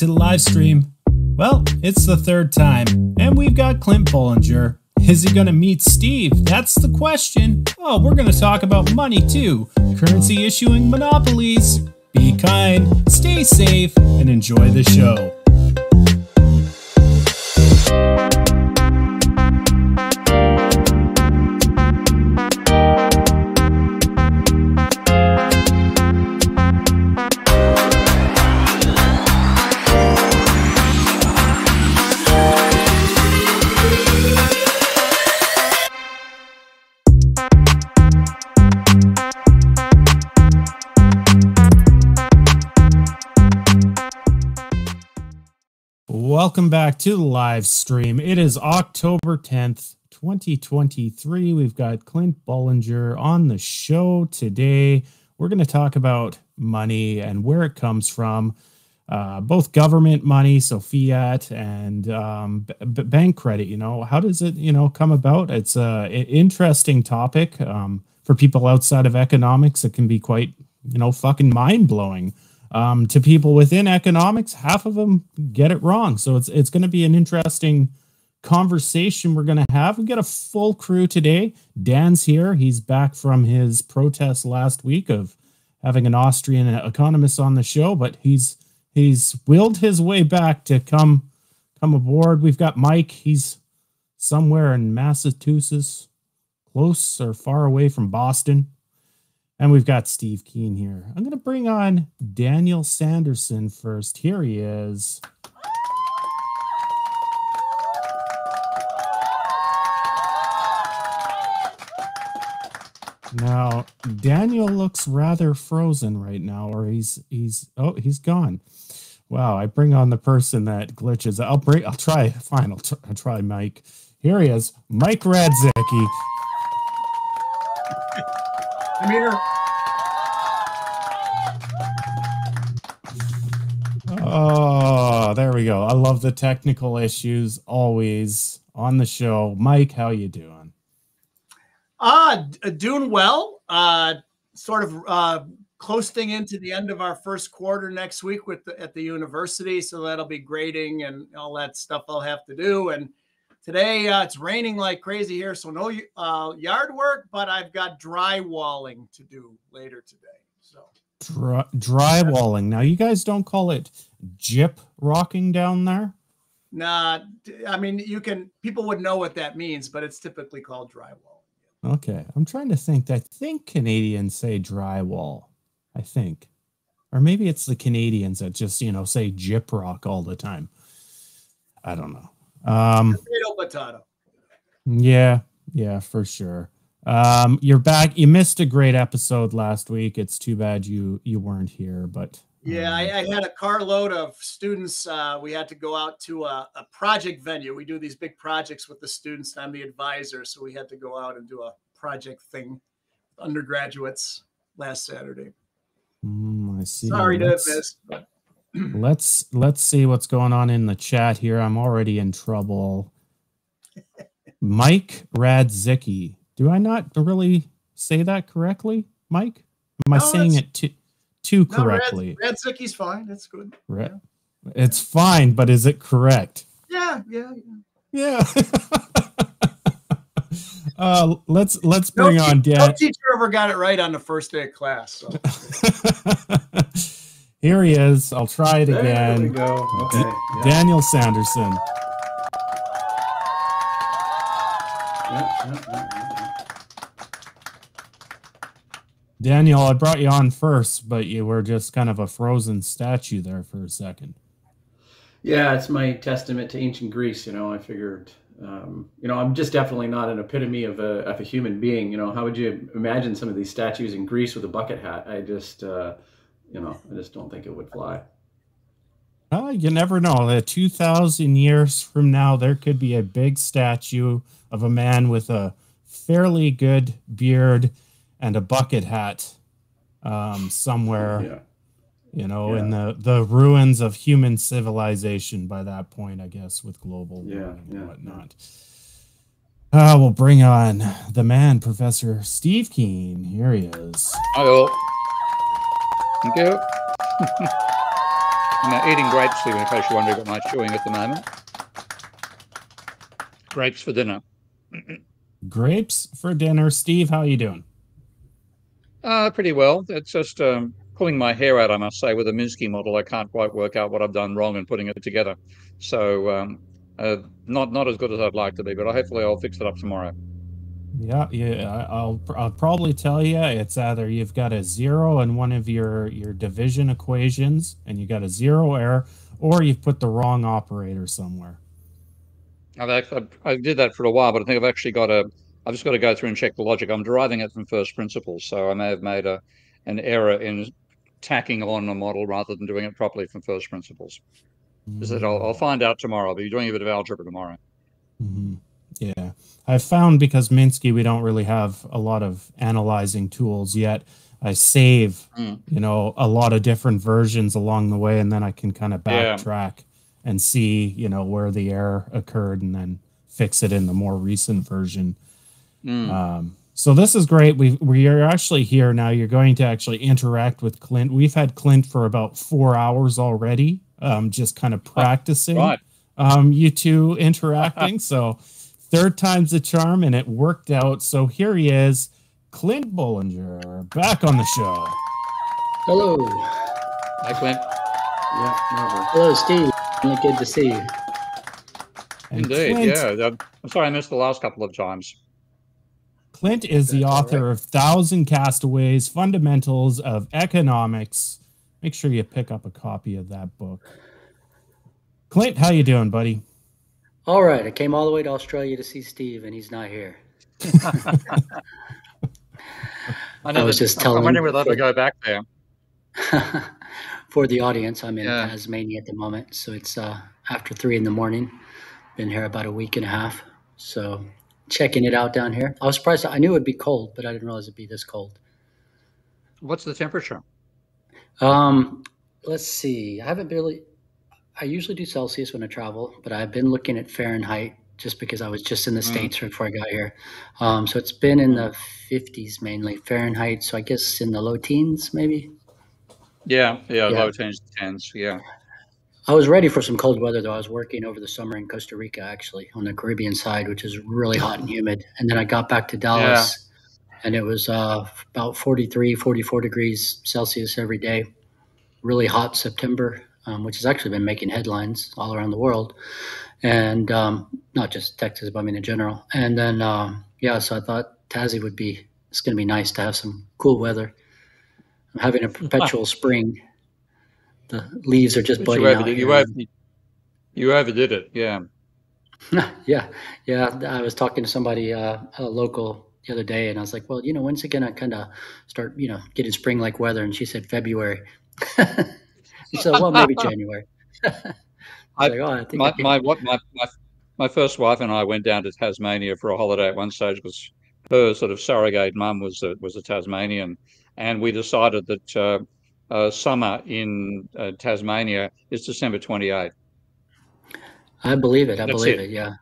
to the live stream. Well, it's the third time, and we've got Clint Ballinger. Is he going to meet Steve? That's the question. Oh, we're going to talk about money too. Currency issuing monopolies. Be kind, stay safe, and enjoy the show. Welcome back to the live stream. It is October 10th, 2023. We've got Clint Ballinger on the show today. We're going to talk about money and where it comes from, uh, both government money, so fiat, and um, bank credit. You know, how does it, you know, come about? It's a interesting topic um, for people outside of economics. It can be quite, you know, fucking mind blowing um, to people within economics, half of them get it wrong. So it's it's going to be an interesting conversation we're going to have. We got a full crew today. Dan's here. He's back from his protest last week of having an Austrian economist on the show, but he's he's willed his way back to come come aboard. We've got Mike. He's somewhere in Massachusetts, close or far away from Boston. And we've got Steve Keen here. I'm going to bring on Daniel Sanderson first. Here he is. Now, Daniel looks rather frozen right now, or he's he's oh he's gone. Wow, I bring on the person that glitches. I'll bring. I'll try. Fine, I'll, t- I'll try Mike. Here he is, Mike Radzicki. I'm here. Oh, there we go. I love the technical issues always on the show. Mike, how you doing? Uh, doing well. Uh, sort of uh, closing into the end of our first quarter next week with the, at the university, so that'll be grading and all that stuff I'll have to do. And today uh, it's raining like crazy here, so no uh, yard work, but I've got drywalling to do later today. So Dry, drywalling. Now you guys don't call it gyp rocking down there. Nah, I mean you can. People would know what that means, but it's typically called drywall. Okay, I'm trying to think. I think Canadians say drywall. I think, or maybe it's the Canadians that just you know say jip rock all the time. I don't know. Um, potato, potato. Yeah, yeah, for sure. Um, you're back. You missed a great episode last week. It's too bad you you weren't here, but yeah, I, I, had a carload of students. Uh, we had to go out to a, a, project venue. We do these big projects with the students. I'm the advisor, so we had to go out and do a project thing with undergraduates last Saturday. Mm, I see. Sorry let's, to miss. But. let's let's see what's going on in the chat here. I'm already in trouble. Mike Radzicki. Do I not really say that correctly, Mike? Am I no, saying it too? Too correctly. No, Red, Red fine. That's good. Right. Yeah. It's fine, but is it correct? Yeah, yeah, yeah. Yeah. uh, let's let's bring no, on Dan. No teacher ever got it right on the first day of class. So. Here he is. I'll try it there again. There we go. Okay. D- yeah. Daniel Sanderson. Daniel, I brought you on first, but you were just kind of a frozen statue there for a second. Yeah, it's my testament to ancient Greece. You know, I figured, um, you know, I'm just definitely not an epitome of a, of a human being. You know, how would you imagine some of these statues in Greece with a bucket hat? I just, uh, you know, I just don't think it would fly. Uh, you never know. Uh, 2,000 years from now, there could be a big statue of a man with a fairly good beard and a bucket hat um, somewhere, yeah. you know, yeah. in the, the ruins of human civilization by that point, I guess, with global yeah, warming and whatnot. Uh, we'll bring on the man, Professor Steve Keen. Here he is. Hello. Thank you. I'm eating grapes, Stephen, in case you're wondering what I'm chewing at the moment. Grapes for dinner. Grapes for dinner. Steve, how are you doing? Uh, pretty well. It's just um, pulling my hair out, I must say, with a Minsky model. I can't quite work out what I've done wrong in putting it together. So um, uh, not not as good as I'd like to be, but hopefully I'll fix it up tomorrow. Yeah, yeah. I'll I'll probably tell you it's either you've got a zero in one of your your division equations and you got a zero error, or you've put the wrong operator somewhere. I've actually, I did that for a while, but I think I've actually got a. I've just got to go through and check the logic. I'm deriving it from first principles, so I may have made a an error in tacking on a model rather than doing it properly from first principles. Mm-hmm. Is that I'll, I'll, find out tomorrow. I'll be doing a bit of algebra tomorrow. Mm-hmm. Yeah, I've found because Minsky we don't really have a lot of analyzing tools yet. I save, mm. you know, a lot of different versions along the way, and then I can kind of backtrack yeah. and see, you know, where the error occurred, and then fix it in the more recent version. Mm. Um, so this is great. We we are actually here now. You're going to actually interact with Clint. We've had Clint for about four hours already, um, just kind of practicing. Right. Um, you two interacting. so third time's the charm, and it worked out. So here he is, Clint Ballinger, back on the show. Hello. Hi, Clint. Yeah, never. Hello, Steve. Really good to see you. And Indeed, Clint, yeah. I'm sorry I missed the last couple of times. Clint is the author right. of Thousand Castaways, Fundamentals of Economics. Make sure you pick up a copy of that book. Clint, how you doing, buddy? All right. I came all the way to Australia to see Steve, and he's not here. I, I was just telling. I'm wondering whether to go back there. for the audience, I'm in yeah. Tasmania at the moment, so it's uh, after three in the morning. Been here about a week and a half, so checking it out down here. I was surprised. I knew it would be cold, but I didn't realize it'd be this cold. What's the temperature? Um, let's see. I haven't really. I usually do Celsius when I travel, but I've been looking at Fahrenheit just because I was just in the mm. states before I got here. Um, so it's been in the 50s mainly Fahrenheit. So I guess in the low teens, maybe. Yeah, yeah, yeah. low teens, tens. Yeah. I was ready for some cold weather though. I was working over the summer in Costa Rica actually on the Caribbean side, which is really hot and humid. And then I got back to Dallas yeah. and it was uh, about 43, 44 degrees Celsius every day. Really hot September, um, which has actually been making headlines all around the world. And um, not just Texas, but I mean in general. And then, um, yeah, so I thought Tassie would be, it's going to be nice to have some cool weather. I'm having a perpetual spring the leaves are just budding you out. You, you overdid it, yeah. yeah, yeah. I was talking to somebody, uh, a local, the other day, and I was like, "Well, you know, when's it gonna kind of start, you know, getting spring-like weather?" And she said February. said, "Well, maybe January." I, like, oh, I my, my, what, my, my my first wife and I went down to Tasmania for a holiday at one stage because her sort of surrogate mum was a, was a Tasmanian, and we decided that uh, uh, summer in uh, Tasmania is December 28th. I believe it. I That's believe it. it. Yeah.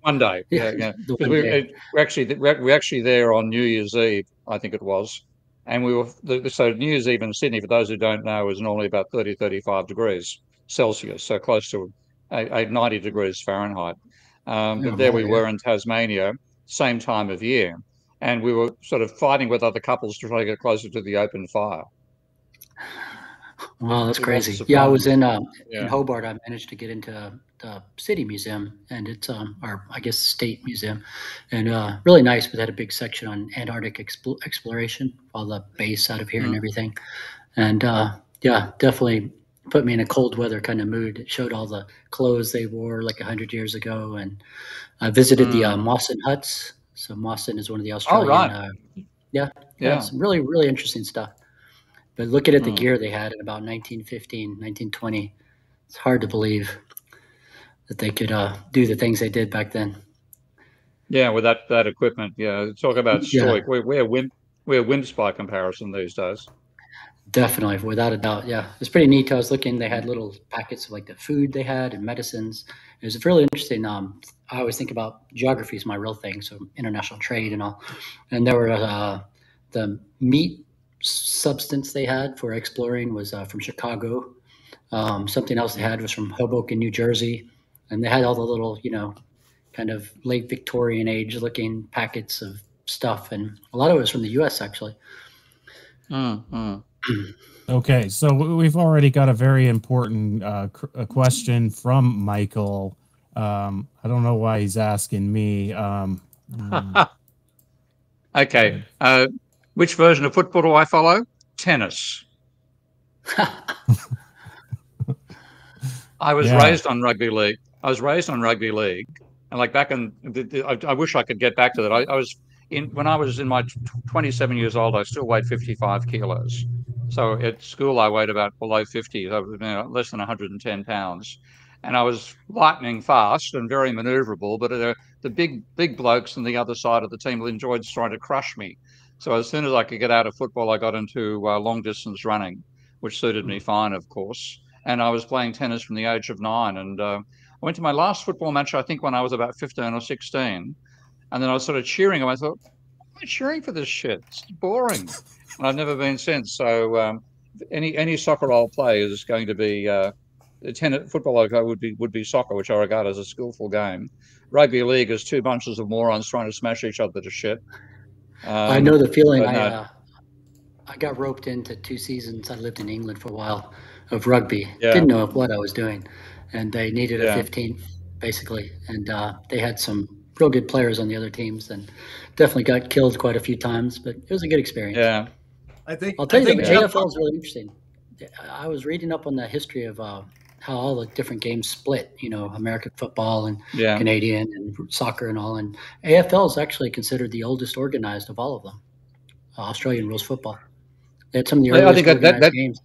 One day. Yeah. yeah, yeah. We're, we're, actually we're actually there on New Year's Eve, I think it was, and we were so New Year's Eve in Sydney. For those who don't know, is normally about 30, 35 degrees Celsius, so close to a, a 90 degrees Fahrenheit. Um, but oh, there we yeah. were in Tasmania, same time of year, and we were sort of fighting with other couples to try to get closer to the open fire. Wow, that's crazy. Yeah, I was in uh, yeah. in Hobart. I managed to get into the city museum, and it's um, or I guess state museum, and uh, really nice. But had a big section on Antarctic expo- exploration, all the base out of here mm-hmm. and mm. everything, and uh, yeah, definitely put me in a cold weather kind of mood. It showed all the clothes they wore like a hundred years ago, and I visited mm. the uh, Mawson huts. So Mawson is one of the Australian. Oh, right. Uh, yeah, yeah, yeah, some really really interesting stuff. But looking at the mm. gear they had in about 1915, 1920, it's hard to believe that they could uh, do the things they did back then. Yeah, with that that equipment. Yeah, talk about stoic. Yeah. We're we're wimp, we're wimps by comparison these days. Definitely, without a doubt. Yeah, it's pretty neat. I was looking; they had little packets of like the food they had and medicines. It was really interesting. Um, I always think about geography is my real thing, so international trade and all. And there were uh, the meat substance they had for exploring was uh, from Chicago, Um, something else they had was from Hoboken, New Jersey, and they had all the little, you know, kind of late Victorian age looking packets of stuff, and a lot of it was from the U.S. actually. Mm-hmm. okay, so we've already got a very important uh, a question from Michael. Um, I don't know why he's asking me. Um, okay, uh, which version of football do I follow? Tennis. I was yeah. raised on rugby league. I was raised on rugby league, and like back in, the, the, I, I, wish I could get back to that. I, I, was in when I was in my 27 years old. I still weighed 55 kilos. So at school, I weighed about below 50, so you know, less than 110 pounds, and I was lightning fast and very manoeuvrable. But uh, the big big blokes on the other side of the team enjoyed trying to crush me. So as soon as I could get out of football, I got into uh, long distance running, which suited me fine, of course. And I was playing tennis from the age of nine. And uh, I went to my last football match, I think, when I was about 15 or 16. And then I was sort of cheering, and I thought, am I cheering for this shit? It's boring. And I've never been since. So um, any any soccer I'll play is going to be uh, tennis, football. Okay, would be would be soccer, which I regard as a skillful game. Rugby league is two bunches of morons trying to smash each other to shit. Um, I know the feeling. I, uh, I got roped into two seasons. I lived in England for a while of rugby. Yeah. Didn't know what I was doing, and they needed yeah. a 15 basically, and uh, they had some real good players on the other teams, and definitely got killed quite a few times. But it was a good experience. Yeah, I think. I'll tell I you, the AFL is really interesting. I was reading up on the history of uh, how all the different games split. You know, American football and yeah. Canadian and soccer and all. And AFL is actually considered the oldest organized of all of them. Uh, Australian rules football. They had some of the earliest I think that, that, that, games.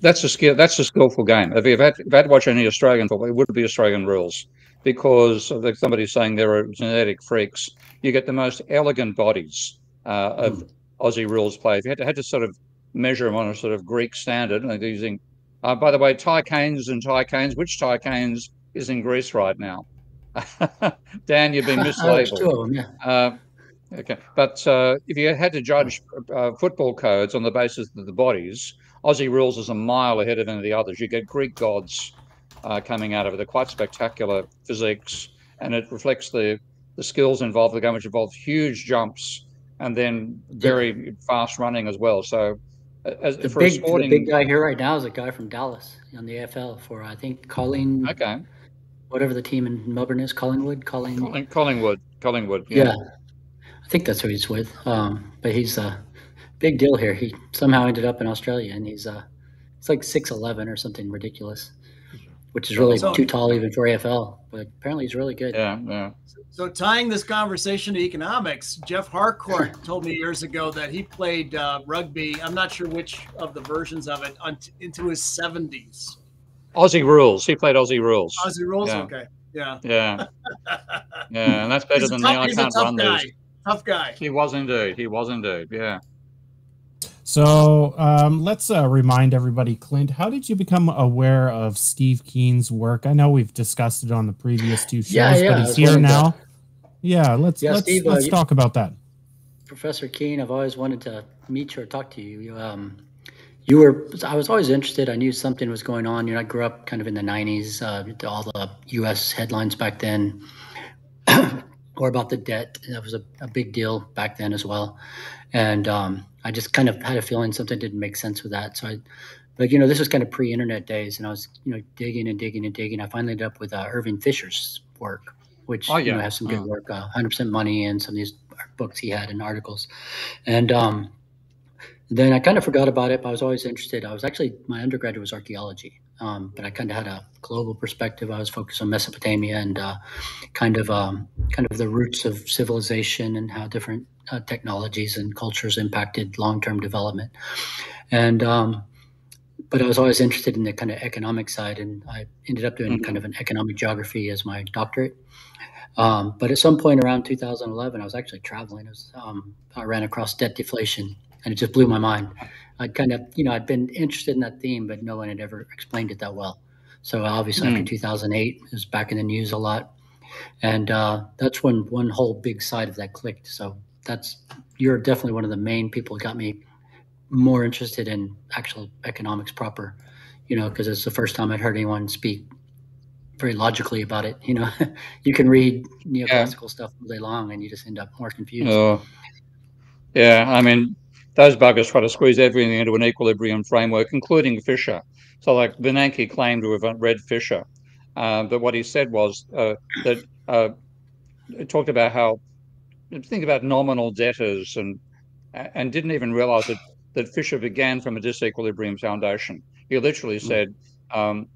That's a skill. That's a skillful game. If you've had, if had to watch any Australian football, it would be Australian rules because like somebody's saying there are genetic freaks. You get the most elegant bodies uh, of mm. Aussie rules play. If you had to, had to sort of measure them on a sort of Greek standard, like using uh, by the way, Ty Keynes and Ty Keynes, which Ty Keynes is in Greece right now? Dan, you've been mislabeled. yeah. uh, okay, but uh, if you had to judge uh, football codes on the basis of the bodies, Aussie rules is a mile ahead of any of the others. You get Greek gods uh, coming out of it. They're quite spectacular physiques, and it reflects the the skills involved. The game which involves huge jumps and then very fast running as well. So as, the big, sporting... the big guy here right now is a guy from Dallas on the AFL for I think Colling. Okay. Whatever the team in Melbourne is, Collingwood, Colling. Colling, Collingwood, Collingwood. Yeah. yeah. I think that's who he's with. Um, but he's a big deal here. He somehow ended up in Australia, and he's uh, it's like six eleven or something ridiculous, which is really so, too tall even for AFL. But apparently, he's really good. Yeah, yeah. So, tying this conversation to economics, Geoff Harcourt told me years ago that he played uh, rugby. I'm not sure which of the versions of it into his 70s. Aussie rules. He played Aussie rules. Aussie rules. Yeah. Okay. Yeah. Yeah. yeah, and that's better than tough, the I can't run guy. Tough guy. He was indeed. He was indeed. Yeah. So um, let's uh, remind everybody, Clint, how did you become aware of Steve Keen's work? I know we've discussed it on the previous two shows, yeah, yeah, but he's here now. Yeah, let's yeah, let's Steve, let's uh, talk about that. Professor Keen, I've always wanted to meet you or talk to you. You, um, you were I was always interested. I knew something was going on. You know, I grew up kind of in the '90s, uh, all the U.S. headlines back then, or about the debt. That was a, a big deal back then as well, and um, I just kind of had a feeling something didn't make sense with that. So I, but you know, this was kind of pre-internet days, and I was you know digging and digging and digging. I finally ended up with uh, Irving Fisher's work, which oh, yeah. you know has some good oh. work, uh, 100% money, and some of these books he had and articles, and um, then I kind of forgot about it. But I was always interested. I was actually my undergraduate was archaeology, um, but I kind of had a global perspective. I was focused on Mesopotamia and uh, kind of um, kind of the roots of civilization and how different uh, technologies and cultures impacted long-term development. And um, but I was always interested in the kind of economic side, and I ended up doing mm-hmm. kind of an economic geography as my doctorate. Um, but at some point around 2011, I was actually traveling. I, was, um, I ran across debt deflation, and it just blew my mind. I'd kind of, you know, I'd been interested in that theme, but no one had ever explained it that well. So obviously, mm. after 2008, it was back in the news a lot, and uh, that's when one whole big side of that clicked. So that's you're definitely one of the main people who got me more interested in actual economics proper you know, because it's the first time I'd heard anyone speak very logically about it. You know, you can read neoclassical yeah. stuff all day long, and you just end up more confused. Oh, yeah. I mean, those buggers try to squeeze everything into an equilibrium framework, including Fisher. So, like Bernanke claimed to have read Fisher, uh, but what he said was uh, that uh, it talked about how think about nominal debtors and and didn't even realize that that Fisher began from a disequilibrium foundation. He literally hmm. said. Um,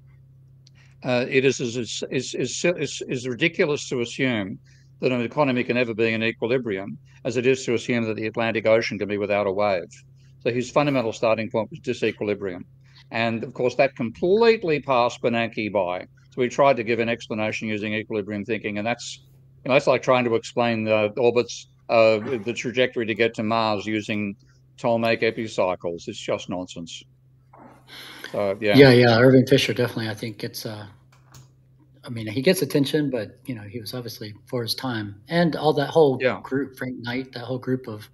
uh, it is, is, is, is, is, is ridiculous to assume that an economy can ever be in equilibrium as it is to assume that the Atlantic Ocean can be without a wave. So his fundamental starting point was disequilibrium. And of course, that completely passed Bernanke by. So we tried to give an explanation using equilibrium thinking, and that's you know, that's like trying to explain the orbits, uh, the trajectory to get to Mars using Ptolemaic epicycles. It's just nonsense. So yeah, yeah, yeah. Irving Fisher definitely, I think, it's. uh, I mean, he gets attention, but you know, he was obviously for his time, and all that whole yeah. group, Frank Knight, that whole group of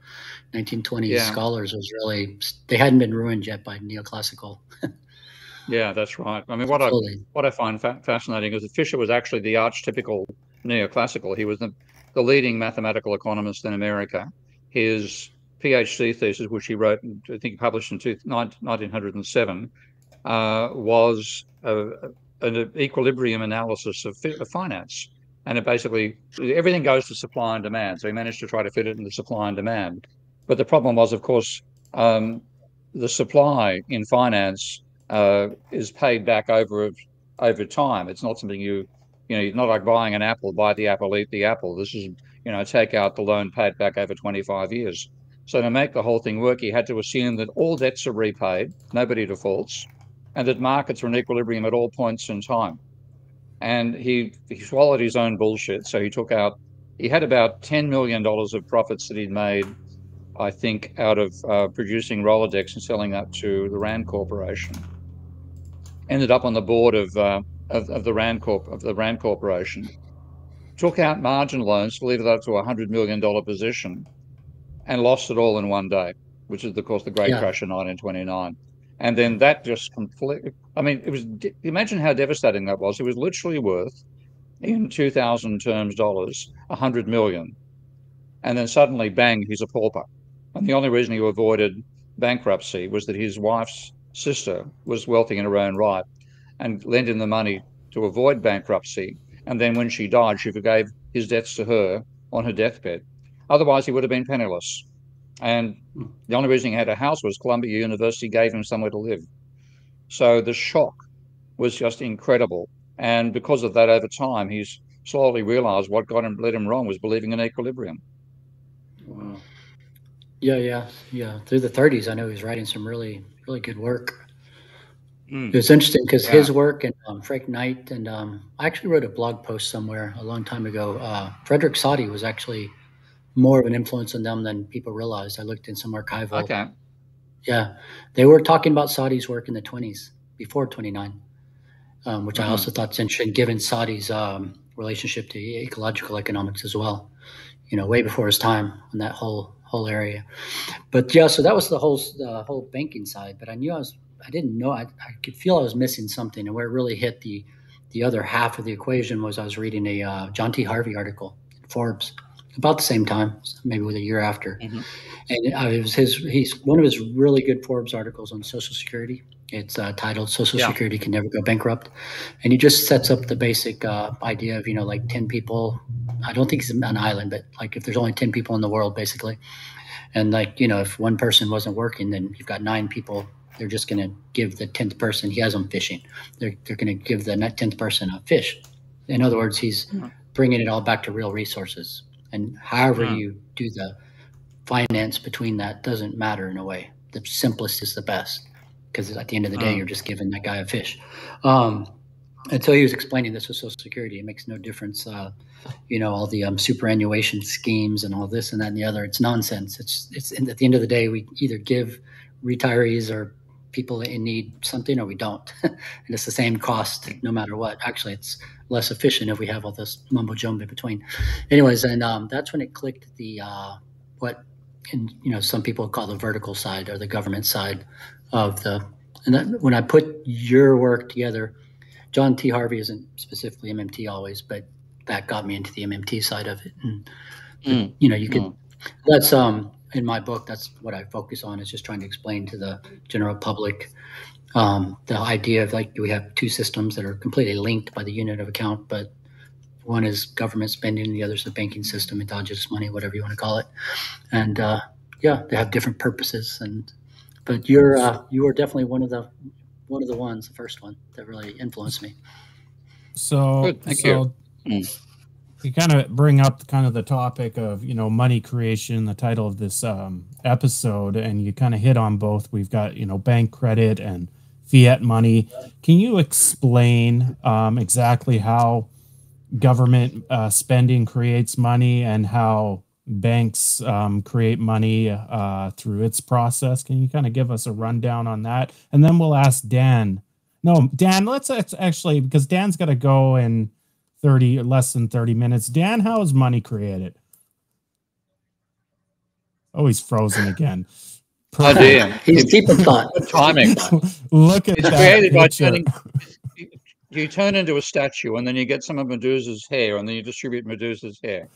1920s yeah. scholars was really they hadn't been ruined yet by neoclassical. yeah, that's right. I mean, what Absolutely. I what I find fa- fascinating is that Fisher was actually the archetypical neoclassical. He was the the leading mathematical economist in America. His PhD thesis, which he wrote, I think published in two, 1907, uh, was a, an equilibrium analysis of, of finance. And it basically, everything goes to supply and demand. So he managed to try to fit it into supply and demand. But the problem was, of course, um, the supply in finance uh, is paid back over over time. It's not something you, you know, not like buying an apple, buy the apple, eat the apple. This is, you know, take out the loan, pay it back over 25 years. So to make the whole thing work, he had to assume that all debts are repaid, nobody defaults, and that markets are in equilibrium at all points in time. And he, he swallowed his own bullshit. So he took out, he had about $10 million of profits that he'd made, I think, out of uh, producing Rolodex and selling that to the Rand Corporation. Ended up on the board of, uh, of, of, the Rand Corp, of the Rand Corporation. Took out margin loans to leave it up to a $100 million position and lost it all in one day, which is, of course, the Great yeah. Crash of 1929. And then that just completely, I mean, it was, imagine how devastating that was. It was literally worth, in 2000 terms dollars, 100 million. And then suddenly, bang, he's a pauper. And the only reason he avoided bankruptcy was that his wife's sister was wealthy in her own right and lent him the money to avoid bankruptcy. And then when she died, she forgave his debts to her on her deathbed. Otherwise, he would have been penniless. And the only reason he had a house was Columbia University gave him somewhere to live. So the shock was just incredible. And because of that, over time, he's slowly realized what got him led him wrong was believing in equilibrium. Wow. Yeah, yeah, yeah. Through the 30s, I know he was writing some really, really good work. Mm. It was interesting because yeah. his work and um, Frank Knight and um, I actually wrote a blog post somewhere a long time ago. Uh, Frederick Soddy was actually more of an influence on them than people realized. I looked in some archival. Okay. Yeah, they were talking about Soddy's work in the 20s before 29, um, which mm-hmm. I also thought is interesting given Soddy's um, relationship to ecological economics as well. You know, way before his time on that whole whole area. But yeah, so that was the whole the whole banking side. But I knew I was I didn't know I, I could feel I was missing something, and where it really hit the the other half of the equation was I was reading a uh, John T. Harvey article in Forbes about the same time, maybe with a year after. Mm-hmm. And uh, it was his he's one of his really good Forbes articles on Social Security. It's uh, titled "Social yeah. Security Can Never Go Bankrupt," and he just sets up the basic uh, idea of you know like ten people. I don't think it's an island, but like if there's only ten people in the world, basically, and like you know if one person wasn't working, then you've got nine people. They're just going to give the tenth person. He has them fishing. They're they're going to give the tenth person a fish. In other words, he's mm-hmm. bringing it all back to real resources and however yeah. you do the finance between that doesn't matter in a way. The simplest is the best because at the end of the day, you're just giving that guy a fish. Um, and so he was explaining this with Social Security. It makes no difference, uh, you know, all the um, superannuation schemes and all this and that and the other. It's nonsense. It's it's at the end of the day, we either give retirees or people in need something or we don't, and it's the same cost no matter what. Actually, it's less efficient if we have all this mumbo jumbo in between. Anyways, and um, that's when it clicked the uh, what, in, you know, some people call the vertical side or the government side of the and that, when I put your work together, John T. Harvey isn't specifically MMT always, but that got me into the MMT side of it. And mm. you know, you could. Mm. That's um in my book. That's what I focus on is just trying to explain to the general public um, the idea of like we have two systems that are completely linked by the unit of account, but one is government spending, the other is the banking system, endogenous money, whatever you want to call it, and uh, yeah, they have different purposes. And but you're uh, you are definitely one of the one of the ones, the first one that really influenced me. So, Good, thank so you. You kind of bring up kind of the topic of you know money creation, the title of this um, episode, and you kind of hit on both. We've got you know bank credit and fiat money. Can you explain um, exactly how government uh, spending creates money and how banks um, create money uh, through its process? Can you kind of give us a rundown on that? And then we'll ask Dan. No, Dan, let's actually, because Dan's got to go in 30 or less than 30 minutes. Dan, how is money created? Oh, he's frozen again. Oh, damn. He's deep in thought. Timing. Look at it's that. created by turning. You turn into a statue, and then you get some of Medusa's hair, and then you distribute Medusa's hair.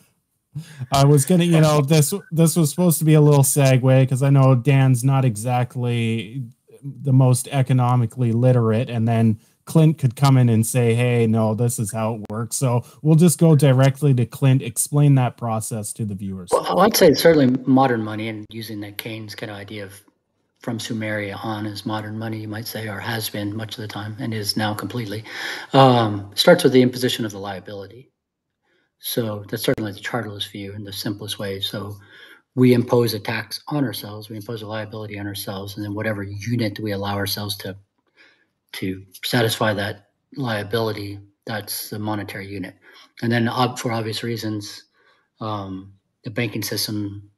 I was gonna, you know, this this was supposed to be a little segue because I know Dan's not exactly the most economically literate, and then Clint could come in and say, "Hey, no, this is how it works." So we'll just go directly to Clint. Explain that process to the viewers. Well, I'd say certainly modern money and using that Keynes kind of idea of from Sumeria on is modern money, you might say, or has been much of the time, and is now completely. Um, starts with the imposition of the liability. So that's certainly the chartalist view in the simplest way. So we impose a tax on ourselves, we impose a liability on ourselves, and then whatever unit we allow ourselves to to satisfy that liability, that's the monetary unit. And then, for obvious reasons, um, the banking system,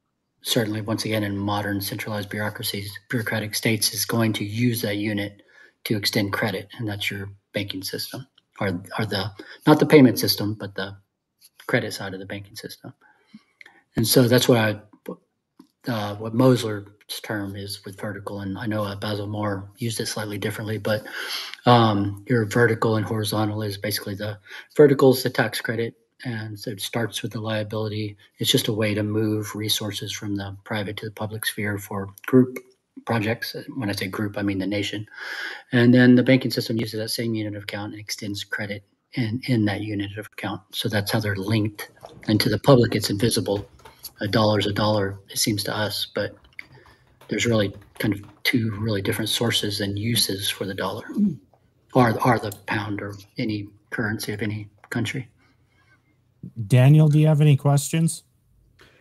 certainly once again in modern centralized bureaucracies, bureaucratic states, is going to use that unit to extend credit, and that's your banking system, or, or the not the payment system, but the credit side of the banking system. And so that's what I, uh, what Mosler's term is with vertical, and I know uh, Basil Moore used it slightly differently, but um, your vertical and horizontal is basically the vertical is the tax credit, and so it starts with the liability. It's just a way to move resources from the private to the public sphere for group projects. When I say group, I mean the nation. And then the banking system uses that same unit of account and extends credit in, in that unit of account. So that's how they're linked. And to the public, it's invisible. A dollar is a dollar, it seems to us, but there's really kind of two really different sources and uses for the dollar, or, or the pound, or any currency of any country. Daniel, do you have any questions?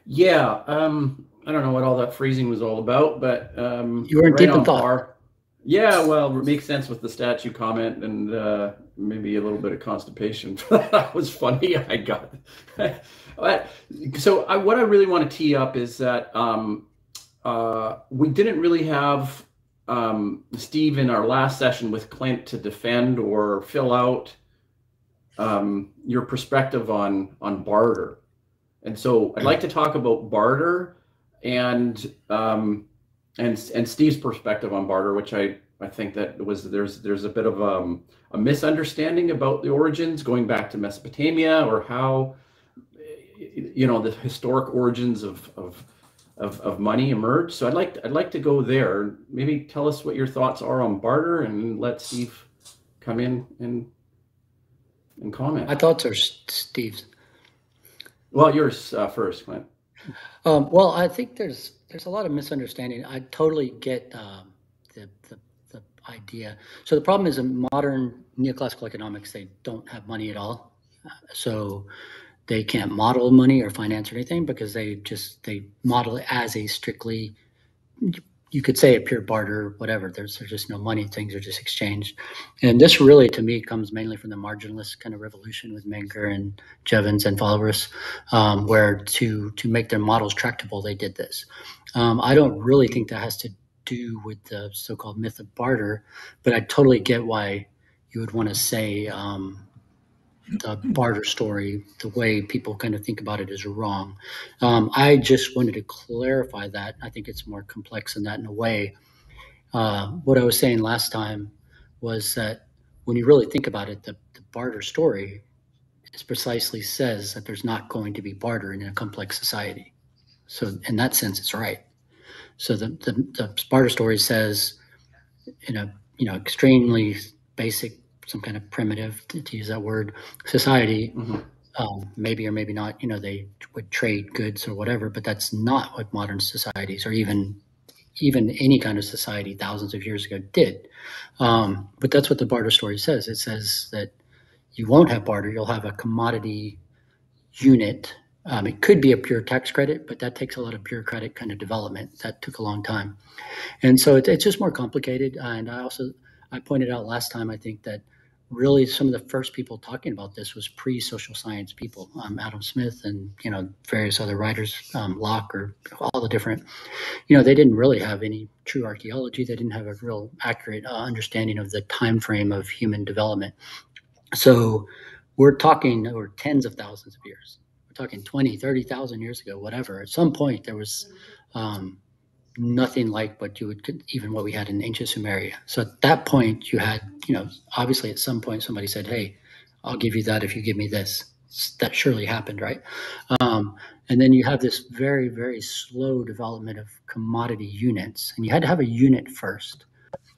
Yeah, um, I don't know what all that freezing was all about, but um, you were in right deep in thought. Par. Yeah, well, it makes sense with the statue comment and uh, maybe a little bit of constipation. that was funny. I got. but, so I, what I really want to tee up is that um, uh, we didn't really have um, Steve in our last session with Clint to defend or fill out um, your perspective on on barter. And so I'd like to talk about barter and um, and and Steve's perspective on barter, which I I think that was there's there's a bit of um, a misunderstanding about the origins going back to Mesopotamia or how you know the historic origins of of of, of money emerged. So I'd like to, I'd like to go there. Maybe tell us what your thoughts are on barter, and let Steve come in and and comment. My thoughts are Steve's. Well, yours uh, first, Clint. Um, well, I think there's there's a lot of misunderstanding. I totally get um, the, the, the idea. So the problem is in modern neoclassical economics, they don't have money at all. So they can't model money or finance or anything because they just they model it as a strictly you could say a pure barter, whatever. There's there's just no money. Things are just exchanged, and this really, to me, comes mainly from the marginalist kind of revolution with Menger and Jevons and followers, um, where to to make their models tractable, they did this. Um, I don't really think that has to do with the so-called myth of barter, but I totally get why you would want to say um, the barter story, the way people kind of think about it is wrong. Um, I just wanted to clarify that. I think it's more complex than that in a way. Uh, what I was saying last time was that when you really think about it, the, the barter story is precisely says that there's not going to be barter in a complex society. So in that sense, it's right. So the, the, the barter story says in a you know extremely basic, some kind of primitive to, to use that word, society, mm-hmm. um, maybe or maybe not, you know, they would trade goods or whatever, but that's not what modern societies or even even any kind of society thousands of years ago did. Um, but that's what the barter story says. It says that you won't have barter, you'll have a commodity unit. Um, it could be a pure tax credit, but that takes a lot of bureaucratic kind of development. That took a long time. And so it, it's just more complicated. And I also, I pointed out last time, I think that really some of the first people talking about this was pre-social science people um, adam smith and you know various other writers um, locke or all the different you know they didn't really have any true archaeology. They didn't have a real accurate uh, understanding of the time frame of human development. So we're talking over tens of thousands of years. We're talking 20 30000 years ago whatever. At some point there was um, nothing like what you would even what we had in ancient Sumeria. So at that point, you had, you know, obviously at some point somebody said, "Hey, I'll give you that if you give me this." That surely happened, right? Um, and then you have this very, very slow development of commodity units, and you had to have a unit first,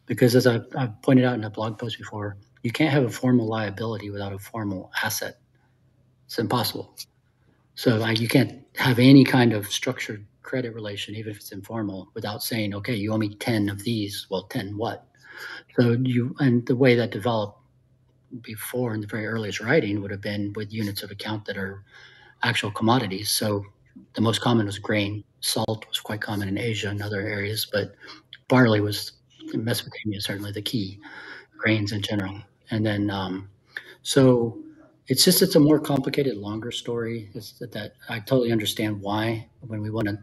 because as I've, I've pointed out in a blog post before, you can't have a formal liability without a formal asset. It's impossible. So like, you can't have any kind of structured credit relation, even if it's informal, without saying, okay, you owe me 10 of these. Well, 10 what? So you, and the way that developed before in the very earliest writing would have been with units of account that are actual commodities. So the most common was grain. Salt was quite common in Asia and other areas, but barley was in Mesopotamia certainly the key, grains in general. And then, um, so it's just it's a more complicated, longer story. It's that, that I totally understand why when we want to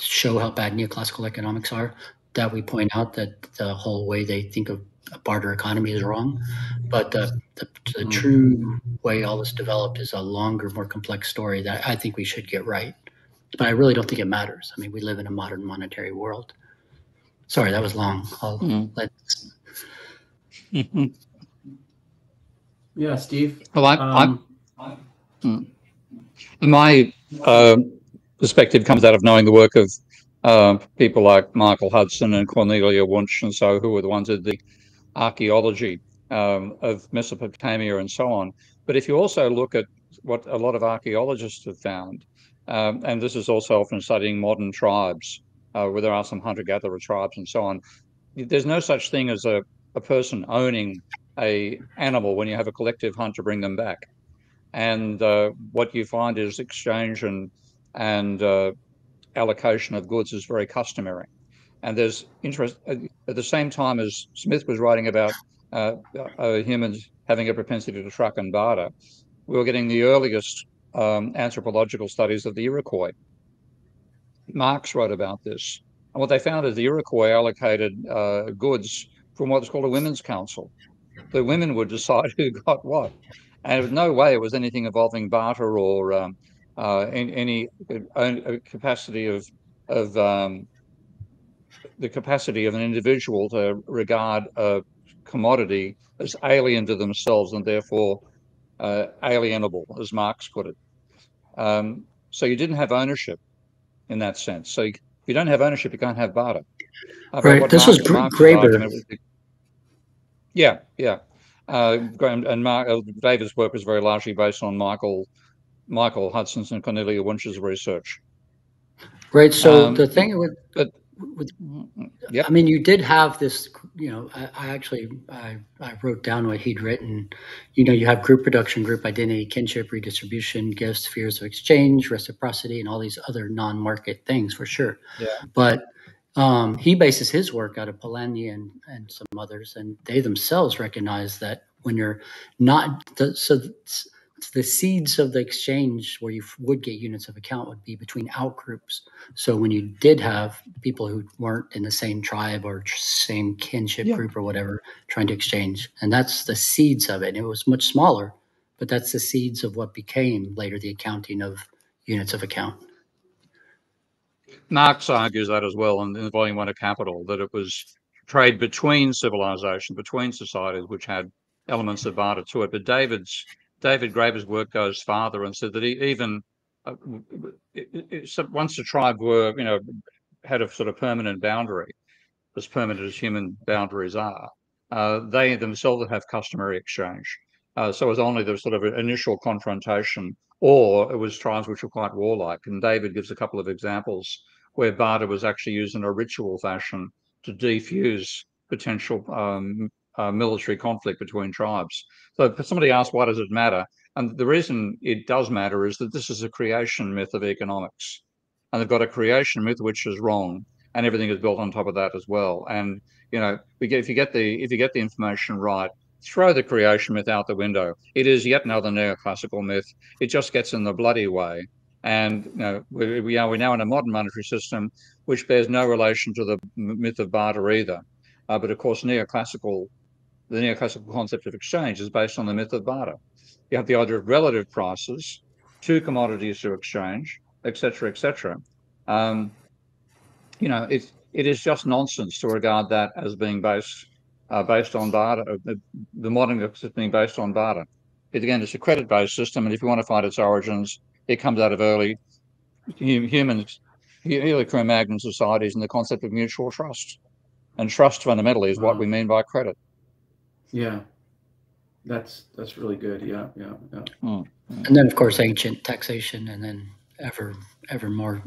show how bad neoclassical economics are, that we point out that the whole way they think of a barter economy is wrong. But the, the, the mm-hmm. true way all this developed is a longer, more complex story that I think we should get right. But I really don't think it matters. I mean, we live in a modern monetary world. Sorry, that was long. I'll mm. let. yeah, Steve. Well, I, um, I, hmm. my uh, perspective comes out of knowing the work of uh, people like Michael Hudson and Cornelia Wunsch and so, who were the ones that did the archaeology um, of Mesopotamia and so on. But if you also look at what a lot of archaeologists have found, um, and this is also often studying modern tribes, uh, where there are some hunter-gatherer tribes and so on, there's no such thing as a, a person owning a animal when you have a collective hunt to bring them back. And uh, what you find is exchange and and uh, allocation of goods is very customary. And there's interest uh, at the same time as Smith was writing about uh, uh, humans having a propensity to truck and barter, we were getting the earliest um, anthropological studies of the Iroquois. Marx wrote about this. And what they found is the Iroquois allocated uh, goods from what's called a women's council. The women would decide who got what. And in no way it was anything involving barter or um, uh, in, any uh, capacity of of um, the capacity of an individual to regard a commodity as alien to themselves and therefore uh, alienable, as Marx put it. Um, so you didn't have ownership in that sense. So you, if you don't have ownership, you can't have barter. Uh, right. This Marx, was Graeber. yeah, yeah. Uh, and Mark, uh, David's work was very largely based on Michael Michael Hudson's and Cornelia Wunsch's research. Right. So um, the thing with, but, with yeah, I mean, you did have this. You know, I, I, actually I, I wrote down what he'd written. You know, you have group production, group identity, kinship, redistribution, gifts, spheres of exchange, reciprocity, and all these other non-market things for sure. Yeah. But um, he bases his work out of Polanyi and, and some others, and they themselves recognize that when you're not the, so the seeds of the exchange where you would get units of account would be between outgroups. So when you did have people who weren't in the same tribe or same kinship yeah. group or whatever trying to exchange, and that's the seeds of it. It was much smaller, but that's the seeds of what became later the accounting of units of account. Marx argues that as well in, in Volume One of Capital that it was trade between civilization, between societies, which had elements of barter to it. But David's David Graeber's work goes farther and said that he, even uh, it, it, once the tribe were, you know, had a sort of permanent boundary, as permanent as human boundaries are, uh, they themselves have customary exchange. Uh, so it was only the sort of initial confrontation, or it was tribes which were quite warlike. And David gives a couple of examples where barter was actually used in a ritual fashion to defuse potential um, uh, military conflict between tribes. So somebody asked, why does it matter? And the reason it does matter is that this is a creation myth of economics. And they've got a creation myth which is wrong, and everything is built on top of that as well. And you know, we get, if you get the if you get the information right, throw the creation myth out the window. It is yet another neoclassical myth. It just gets in the bloody way. And you know, we, we are we're now in a modern monetary system which bears no relation to the myth of barter either. Uh, but of course, neoclassical the neoclassical concept of exchange is based on the myth of barter. You have the idea of relative prices, two commodities to exchange, etc., etc. Um, you know, it it is just nonsense to regard that as being based uh, based on barter. Uh, the, the modern system being based on barter. It, again, it's a credit-based system, and if you want to find its origins, it comes out of early humans, early Cro-Magnon societies, and the concept of mutual trust. And trust fundamentally is what we mean by credit. Yeah, that's that's really good. Yeah, yeah, yeah. Mm. And then, of course, ancient taxation, and then ever ever more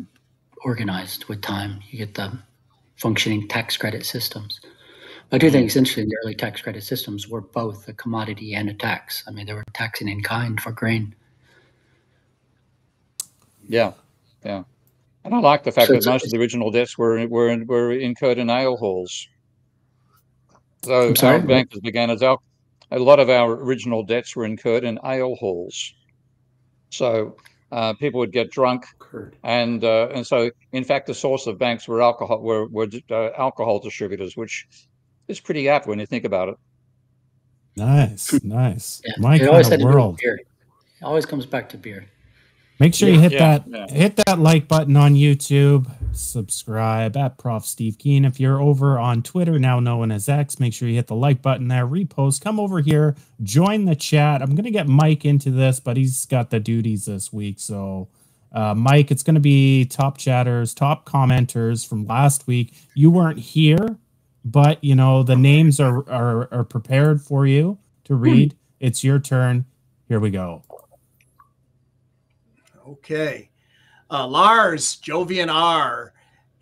organized with time. You get the functioning tax credit systems. I do think it's interesting the early tax credit systems were both a commodity and a tax. I mean, they were taxing in kind for grain. Yeah, yeah. And I like the fact so that most of the original debts were were were incurred in ale halls. So our bankers began as al- a lot of our original debts were incurred in ale halls. So uh, people would get drunk, and uh, and so in fact the source of banks were alcohol were were uh, alcohol distributors, which is pretty apt when you think about it. Nice, nice. Yeah. My it kind of world. It always comes back to beer. Make sure yeah, you hit yeah, that yeah. hit that like button on YouTube. Subscribe at Prof. Steve Keen. If you're over on Twitter, now known as X, make sure you hit the like button there. Repost. Come over here. Join the chat. I'm gonna get Mike into this, but he's got the duties this week. So, uh, Mike, it's gonna be top chatters, top commenters from last week. You weren't here, but you know the names are are, are prepared for you to read. It's your turn. Here we go. Okay. Uh, Lars, Jovian R,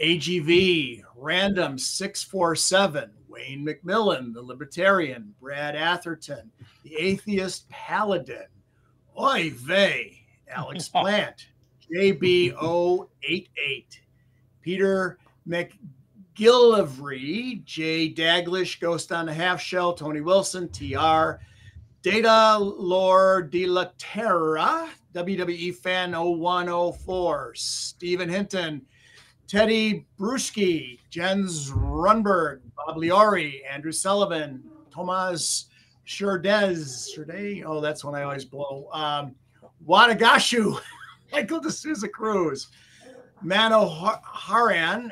AGV, Random 647, Wayne McMillan, the Libertarian, Brad Atherton, the Atheist Paladin, Oy vey, Alex Plant, JB088, Peter McGillivray, Jay Daglish, Ghost on the Half Shell, Tony Wilson, TR, Data Lore de la Terra, WWE Fan 0104, Stephen Hinton, Teddy Bruschi, Jens Runberg, Bob Liori, Andrew Sullivan, Tomas Sherdez, Sherde, oh, that's one I always blow. Um, Wadagashu, Michael D'Souza Cruz, Mano Haran,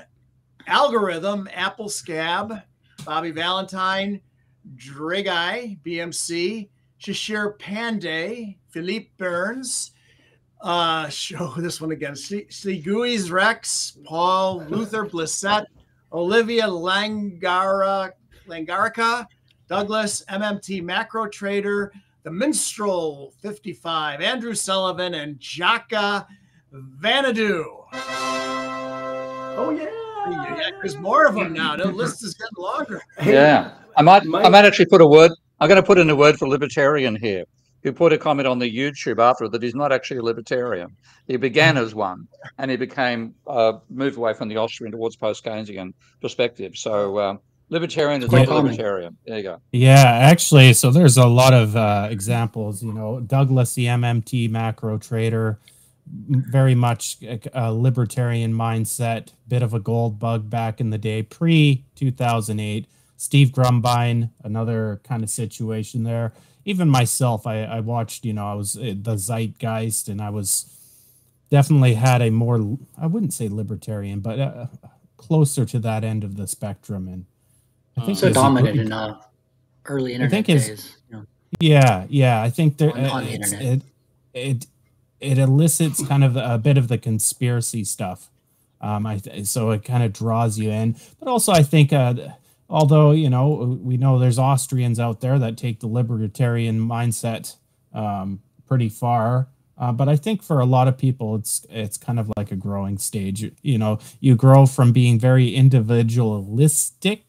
Algorithm, Apple Scab, Bobby Valentine, Drigai, BMC, Shashir Panday, Philippe Burns, uh, show this one again. Sligui's Rex, Paul Luther Blissett, Olivia Langara, Langarica, Douglas MMT Macro Trader, The Minstrel 55, Andrew Sullivan, and Jaka Vanadu. Oh yeah. Yeah, there's more of them now. The list is getting longer. Yeah, I might, I might actually put a word. I'm going to put in a word for libertarian here who put a comment on the YouTube after that he's not actually a libertarian. He began as one, and he became uh, moved away from the Austrian towards post-Keynesian perspective. So uh, libertarian is not libertarian. There you go. Yeah, actually, so there's a lot of uh, examples. You know, Douglas, the MMT macro trader, very much a, a libertarian mindset, bit of a gold bug back in the day, pre 2008. Steve Grumbine, another kind of situation there even myself, I, I watched, you know, I was uh, the zeitgeist and I was definitely had a more, I wouldn't say libertarian, but uh, closer to that end of the spectrum. And I think so dominant in uh, early internet I think days. You know. Yeah, yeah. I think there on, on the. It, it it elicits kind of a bit of the conspiracy stuff. Um, I so it kind of draws you in, but also I think uh, although you know we know there's Austrians out there that take the libertarian mindset um, pretty far. Uh, but I think for a lot of people, it's it's kind of like a growing stage. You know, you grow from being very individualistic.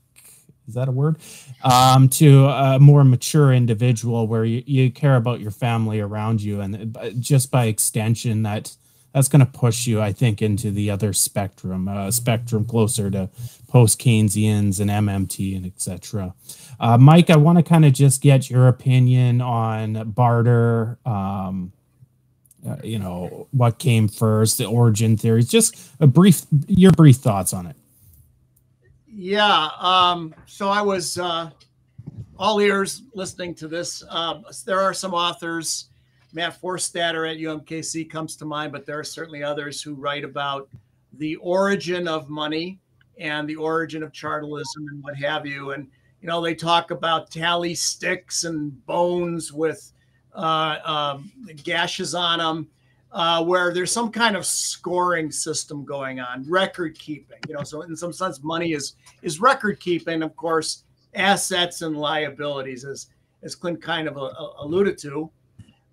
Is that a word? Um, to a more mature individual where you, you care about your family around you, and just by extension, that that's going to push you, I think, into the other spectrum, uh, spectrum closer to post Keynesians and MMT and etc. Uh, Mike, I want to kind of just get your opinion on barter. Um, uh, you know what came first, the origin theories. Just a brief, your brief thoughts on it. Yeah. Um, so I was uh, all ears listening to this. Uh, there are some authors. Matt Forstater at UMKC comes to mind, but there are certainly others who write about the origin of money and the origin of chartalism and what have you. And you know, they talk about tally sticks and bones with uh, um, gashes on them, uh, where there's some kind of scoring system going on, record keeping. You know, so in some sense, money is is record keeping. Of course, assets and liabilities, as as Clint kind of uh, alluded to.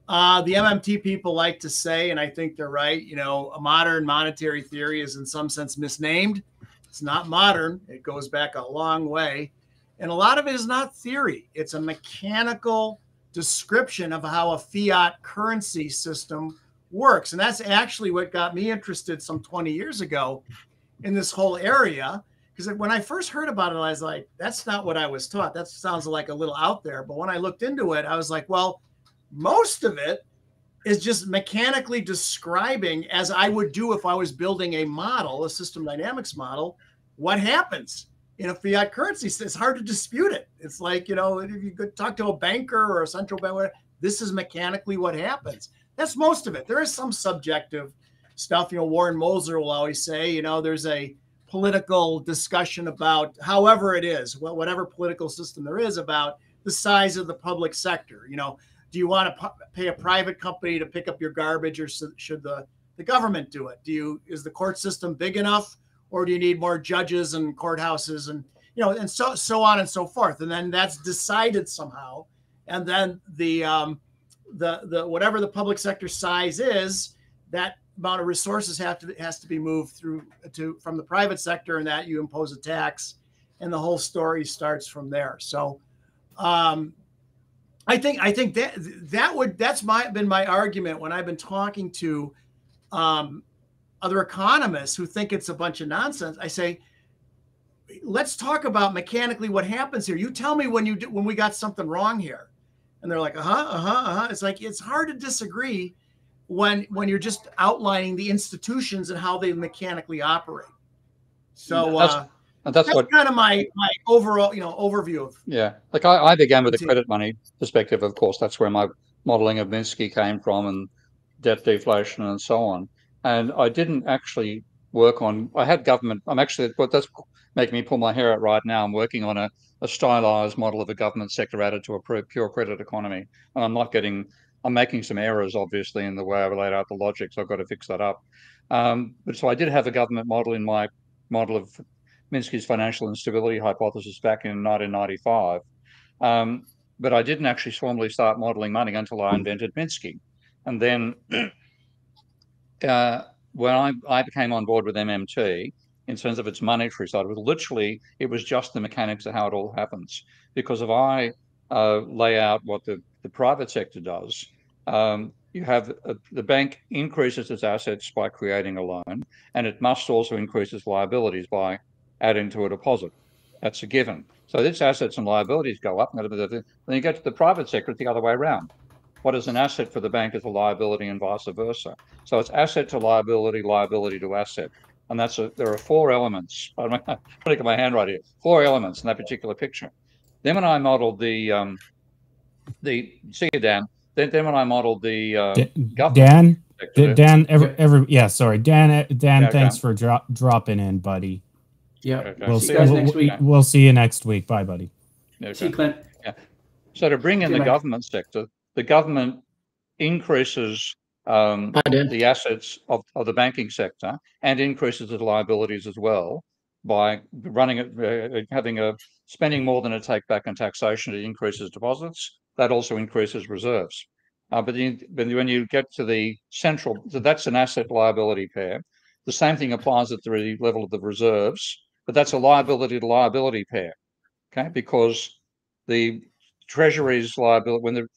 Uh, the MMT people like to say, and I think they're right. You know, a modern monetary theory is in some sense misnamed. It's not modern. It goes back a long way, and a lot of it is not theory. It's a mechanical description of how a fiat currency system works. And that's actually what got me interested some 20 years ago in this whole area. Because when I first heard about it, I was like, that's not what I was taught. That sounds like a little out there. But when I looked into it, I was like, well, most of it is just mechanically describing, as I would do if I was building a model, a system dynamics model, what happens in a fiat currency. It's hard to dispute it. It's like, you know, if you could talk to a banker or a central bank, this is mechanically what happens. That's most of it. There is some subjective stuff. You know, Warren Mosler will always say, you know, there's a political discussion about however it is, whatever political system there is about the size of the public sector. You know, do you want to pay a private company to pick up your garbage or should the, the government do it? Do you, is the court system big enough? or do you need more judges and courthouses and you know and so so on and so forth and then that's decided somehow and then the um, the the whatever the public sector size is that amount of resources have to has to be moved through to from the private sector and that you impose a tax and the whole story starts from there so um, i think i think that that would that's my been my argument when i've been talking to um, other economists who think it's a bunch of nonsense. I say, let's talk about mechanically what happens here. You tell me when you do, when we got something wrong here, and they're like, uh huh, uh huh, uh huh. It's like it's hard to disagree when when you're just outlining the institutions and how they mechanically operate. So uh, that's, that's what kind of my my overall you know overview of. Yeah, like I, I began with the credit money perspective. Of course, that's where my modeling of Minsky came from, and debt deflation and so on and I didn't actually work on. I had government. I'm actually what that's making me pull my hair out right now. I'm working on a, a stylized model of a government sector added to a pure credit economy, and I'm not getting. I'm making some errors, obviously, in the way I've laid out the logic, so I've got to fix that up. Um, but so I did have a government model in my model of Minsky's financial instability hypothesis back in 1995. Um, but I didn't actually formally start modeling money until I invented Minsky. And then uh, when I, I became on board with MMT, in terms of its monetary side, it was literally it was just the mechanics of how it all happens. Because if I uh, lay out what the, the private sector does, um, you have a, uh, the bank increases its assets by creating a loan, and it must also increase its liabilities by adding to a deposit. That's a given. So its assets and liabilities go up. Then you get to the private sector, it's the other way around what is an asset for the bank is a liability and vice versa. So it's asset to liability, liability to asset. And that's a, there are four elements. I'm to get my hand right here. Four elements in that particular picture. Then when I modeled the, um, the see you, Dan. Then, then when I modeled the uh, Dan, Dan, every, every, yeah, sorry, Dan, Dan, yeah, thanks Dan. for drop, dropping in, buddy. Yeah. Okay. We'll see, you guys we'll, next week. We'll see you next week. Bye, buddy. Okay. See you, Clint. Yeah. So to bring in the government sector, the government increases um, the assets of, of the banking sector and increases the liabilities as well by running it, uh, having a spending more than a take back and taxation. It increases deposits. That also increases reserves. Uh, but, the, but when you get to the central, so that's an asset liability pair. The same thing applies at the level of the reserves, but that's a liability to liability pair. Okay, because the Treasury's liability when the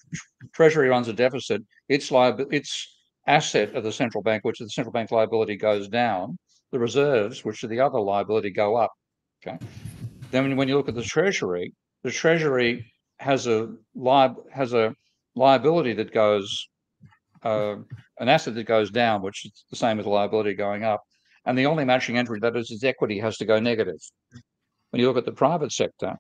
Treasury runs a deficit, its liability, its asset of the central bank, which is the central bank liability, goes down. The reserves, which are the other liability, go up. Okay. Then when you look at the Treasury, the Treasury has a li- has a liability that goes uh, an asset that goes down, which is the same as a liability going up. And the only matching entry that is its equity has to go negative. When you look at the private sector,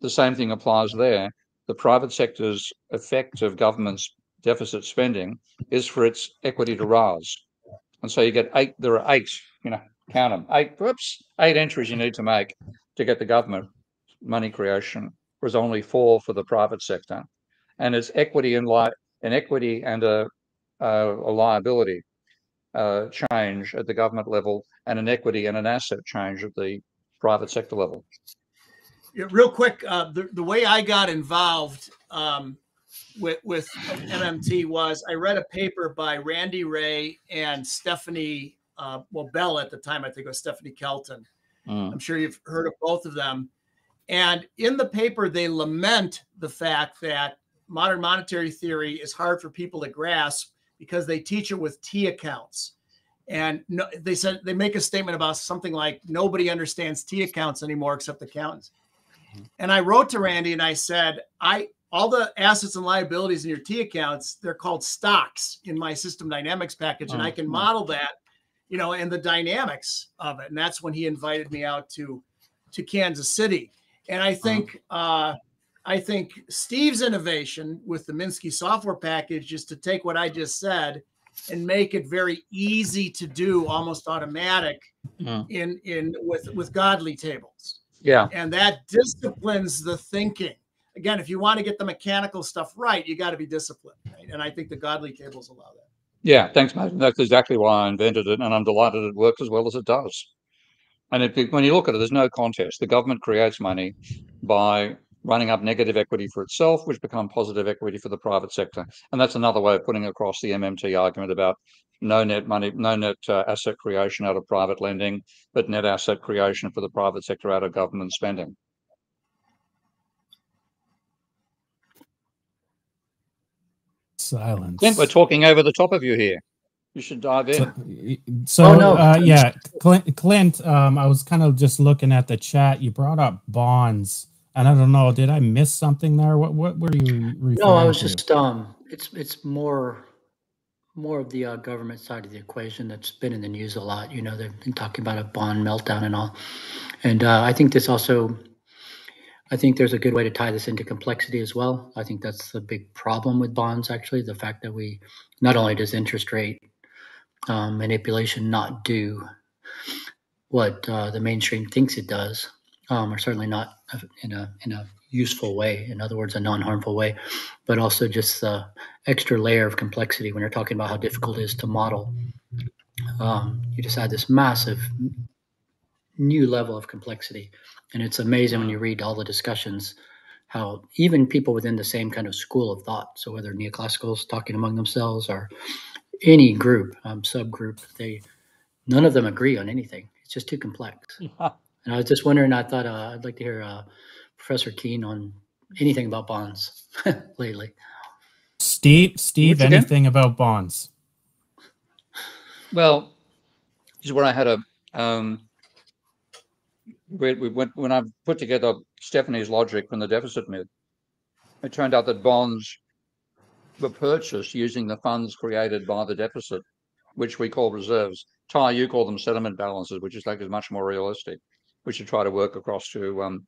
the same thing applies there. The private sector's effect of government's deficit spending is for its equity to rise. And so you get eight, there are eight, you know, count them, eight, whoops, eight entries you need to make to get the government money creation. There's only four for the private sector. And it's equity and li- an equity and a, a, a liability uh, change at the government level and an equity and an asset change at the private sector level. Yeah, real quick, uh, the, the way I got involved um, with, with MMT was I read a paper by Randy Wray and Stephanie, uh, well, Bell at the time, I think it was Stephanie Kelton. Mm. I'm sure you've heard of both of them. And in the paper, they lament the fact that modern monetary theory is hard for people to grasp because they teach it with T accounts. And no, they said they make a statement about something like nobody understands T accounts anymore except accountants. Mm-hmm. And I wrote to Randy and I said, I all the assets and liabilities in your T accounts, they're called stocks in my system dynamics package. And I can mm-hmm. model that, you know, and the dynamics of it. And that's when he invited me out to to Kansas City. And I think uh I think Steve's innovation with the Minsky software package is to take what I just said and make it very easy to do, almost automatic mm. in in with with Godley tables. Yeah. And that disciplines the thinking. Again, if you want to get the mechanical stuff right, you got to be disciplined. Right? And I think the Godley tables allow that. Yeah, thanks, Martin. That's exactly why I invented it, and I'm delighted it works as well as it does. And it, when you look at it, there's no contest. The government creates money by running up negative equity for itself, which become positive equity for the private sector. And that's another way of putting across the MMT argument about no net money, no net uh, asset creation out of private lending, but net asset creation for the private sector out of government spending. Silence. Clint, we're talking over the top of you here. You should dive in. So, so oh, no. uh, yeah, Clint. Clint um, I was kind of just looking at the chat. You brought up bonds and I don't know, did I miss something there? What what were you No, I was to? just um it's it's more more of the uh, government side of the equation that's been in the news a lot. You know, they've been talking about a bond meltdown and all. And uh, I think this also I think there's a good way to tie this into complexity as well. I think that's the big problem with bonds, actually. The fact that we not only does interest rate um, manipulation not do what uh, the mainstream thinks it does, um, or certainly not in a in a useful way. In other words, a non-harmful way, but also just the extra layer of complexity when you're talking about how difficult it is to model. Um, you just add this massive new level of complexity, and it's amazing when you read all the discussions how even people within the same kind of school of thought, so whether neoclassicals talking among themselves or any group, um, subgroup, they none of them agree on anything. It's just too complex. And I was just wondering, I thought uh, I'd like to hear uh, Professor Keen on anything about bonds lately. Steve, Steve, What's anything again? about bonds? Well, this is where I had a um, we, we went when I put together Stephanie's logic from the deficit myth. It turned out that bonds were purchased using the funds created by the deficit, which we call reserves. Ty, you call them settlement balances, which is like is much more realistic we should try to work across to um,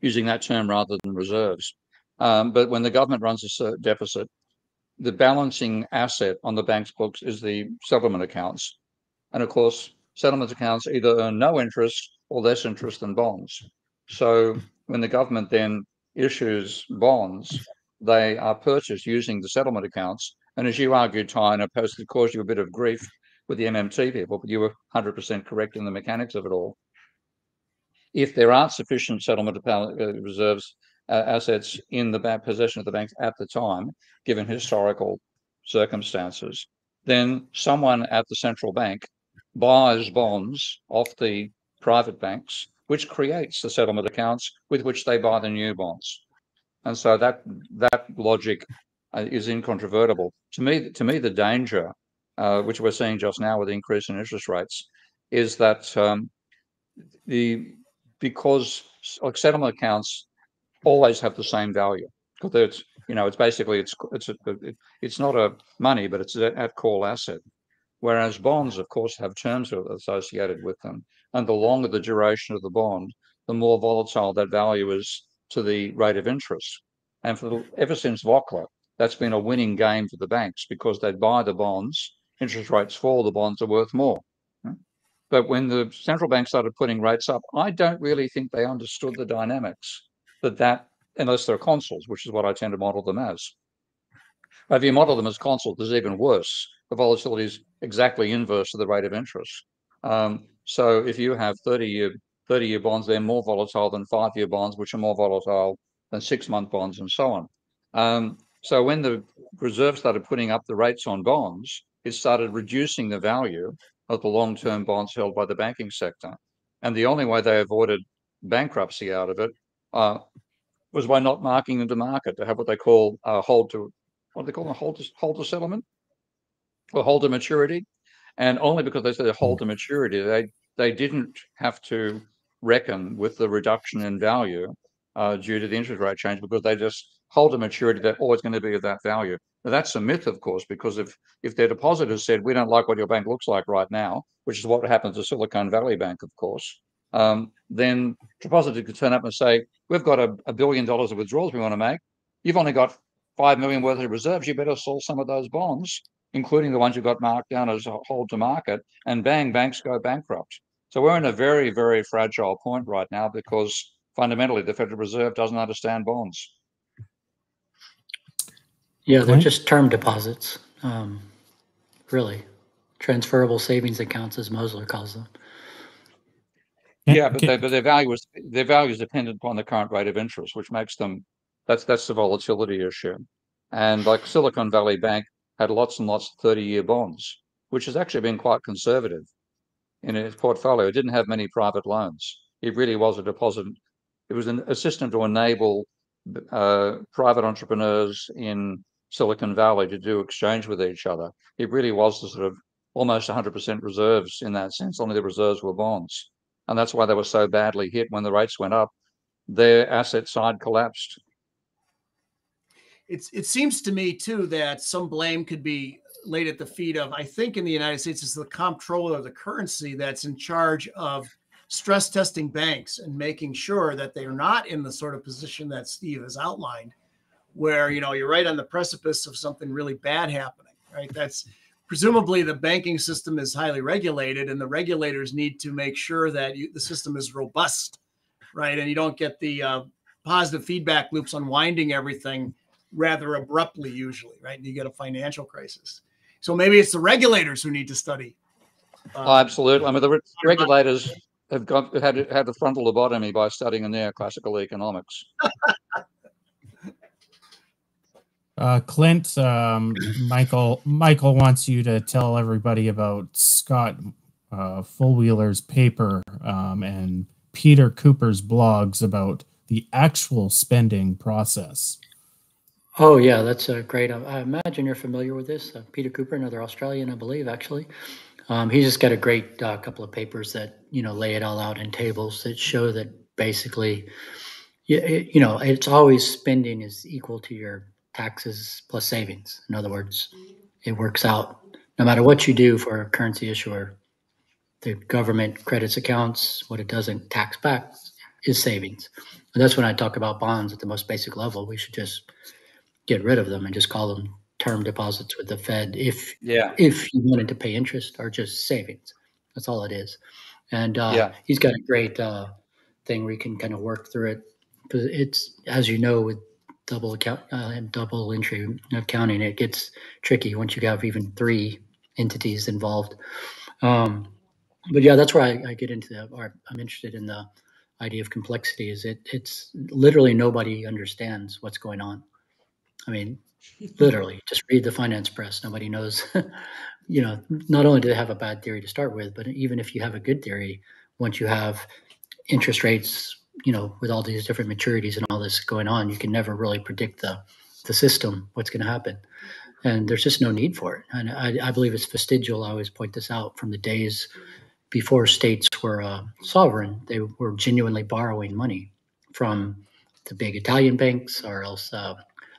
using that term rather than reserves. Um, but when the government runs a deficit, the balancing asset on the bank's books is the settlement accounts. And of course, settlement accounts either earn no interest or less interest than bonds. So when the government then issues bonds, they are purchased using the settlement accounts. And as you argued, Ty, and opposed to cause you a bit of grief with the MMT people, but you were 100% correct in the mechanics of it all. If there aren't sufficient settlement uh, reserves uh, assets in the possession of the banks at the time, given historical circumstances, then someone at the central bank buys bonds off the private banks, which creates the settlement accounts with which they buy the new bonds. And so that that logic uh, is incontrovertible. To me, to me, the danger, uh, which we're seeing just now with the increase in interest rates, is that um, the because like settlement accounts always have the same value. Because it's you know it's basically it's it's a, it's not a money but it's an at call asset. Whereas bonds of course have terms associated with them and the longer the duration of the bond the more volatile that value is to the rate of interest. And for the, ever since Volcker that's been a winning game for the banks because they buy the bonds interest rates fall the bonds are worth more but when the central bank started putting rates up i don't really think they understood the dynamics that that unless they're consols, which is what I tend to model them as. If you model them as consols, there's even worse. The volatility is exactly inverse to the rate of interest. Um, so if you have 30 year 30 year bonds, they're more volatile than five year bonds, which are more volatile than six month bonds, and so on. Um, so when the reserve started putting up the rates on bonds, it started reducing the value of the long term bonds held by the banking sector. And the only way they avoided bankruptcy out of it uh, was by not marking them to market. To have what they call a hold to what do they call a hold to, hold to settlement? Or hold to maturity, and only because they said hold to maturity, they they didn't have to reckon with the reduction in value uh, due to the interest rate change because they just hold to maturity they're always going to be of that value. Now that's a myth, of course, because if if their depositors said we don't like what your bank looks like right now, which is what happened to Silicon Valley Bank, of course, um, then depositors could turn up and say, we've got a, a billion dollars of withdrawals we want to make. You've only got five million worth of reserves. You better sell some of those bonds, including the ones you've got marked down as a hold to market, and bang, banks go bankrupt. So we're in a very, very fragile point right now because fundamentally the Federal Reserve doesn't understand bonds. Yeah, they're just term deposits, um, really. Transferable savings accounts, as Mosler calls them. Yeah, but, they, but their value is their value is dependent upon the current rate of interest, which makes them that's that's the volatility issue. And like Silicon Valley Bank had lots and lots of 30-year bonds, which has actually been quite conservative in its portfolio. It didn't have many private loans. It really was a deposit. It was an, a system to enable uh, private entrepreneurs in Silicon Valley to do exchange with each other. It really was the sort of almost 100% reserves in that sense. Only the reserves were bonds and that's why they were so badly hit when the rates went up. Their asset side collapsed. It's, it seems to me too that some blame could be laid at the feet of, I think in the United States, it's the comptroller of the currency that's in charge of stress testing banks and making sure that they are not in the sort of position that Steve has outlined, where you know you're right on the precipice of something really bad happening. Right? That's presumably the banking system is highly regulated and the regulators need to make sure that you, the system is robust right and you don't get the uh, positive feedback loops unwinding everything rather abruptly usually right and you get a financial crisis so maybe it's the regulators who need to study uh, oh, absolutely i mean the re- regulators have got had had a frontal lobotomy by studying neoclassical economics Uh, Clint, um, Michael, Michael wants you to tell everybody about Scott uh, Fullwiler's paper um, and Peter Cooper's blogs about the actual spending process. Oh yeah, that's a great. I imagine you're familiar with this. Uh, Peter Cooper, another Australian, I believe, actually. Um, he's just got a great uh, couple of papers that you know lay it all out in tables that show that basically, you, you know, it's always spending is equal to your taxes plus savings. In other words, it works out no matter what you do for a currency issuer. The government credits accounts. What it doesn't tax back is savings. And that's when I talk about bonds at the most basic level. We should just get rid of them and just call them term deposits with the Fed if yeah if you wanted to pay interest or just savings. That's all it is. And uh, yeah. he's got a great uh, thing where you can kind of work through it because it's as you know with double account uh, double entry accounting, it gets tricky once you have even three entities involved. Um, but yeah, that's where I, I get into the, or I'm interested in the idea of complexity. Is it? It's literally nobody understands what's going on. I mean, literally, just read the finance press. Nobody knows. you know, not only do they have a bad theory to start with, but even if you have a good theory, once you have interest rates you know, with all these different maturities and all this going on, you can never really predict the the system, what's going to happen. And there's just no need for it. And I, I, believe it's vestigial. I always point this out from the days before states were uh, sovereign. They were genuinely borrowing money from the big Italian banks or else uh,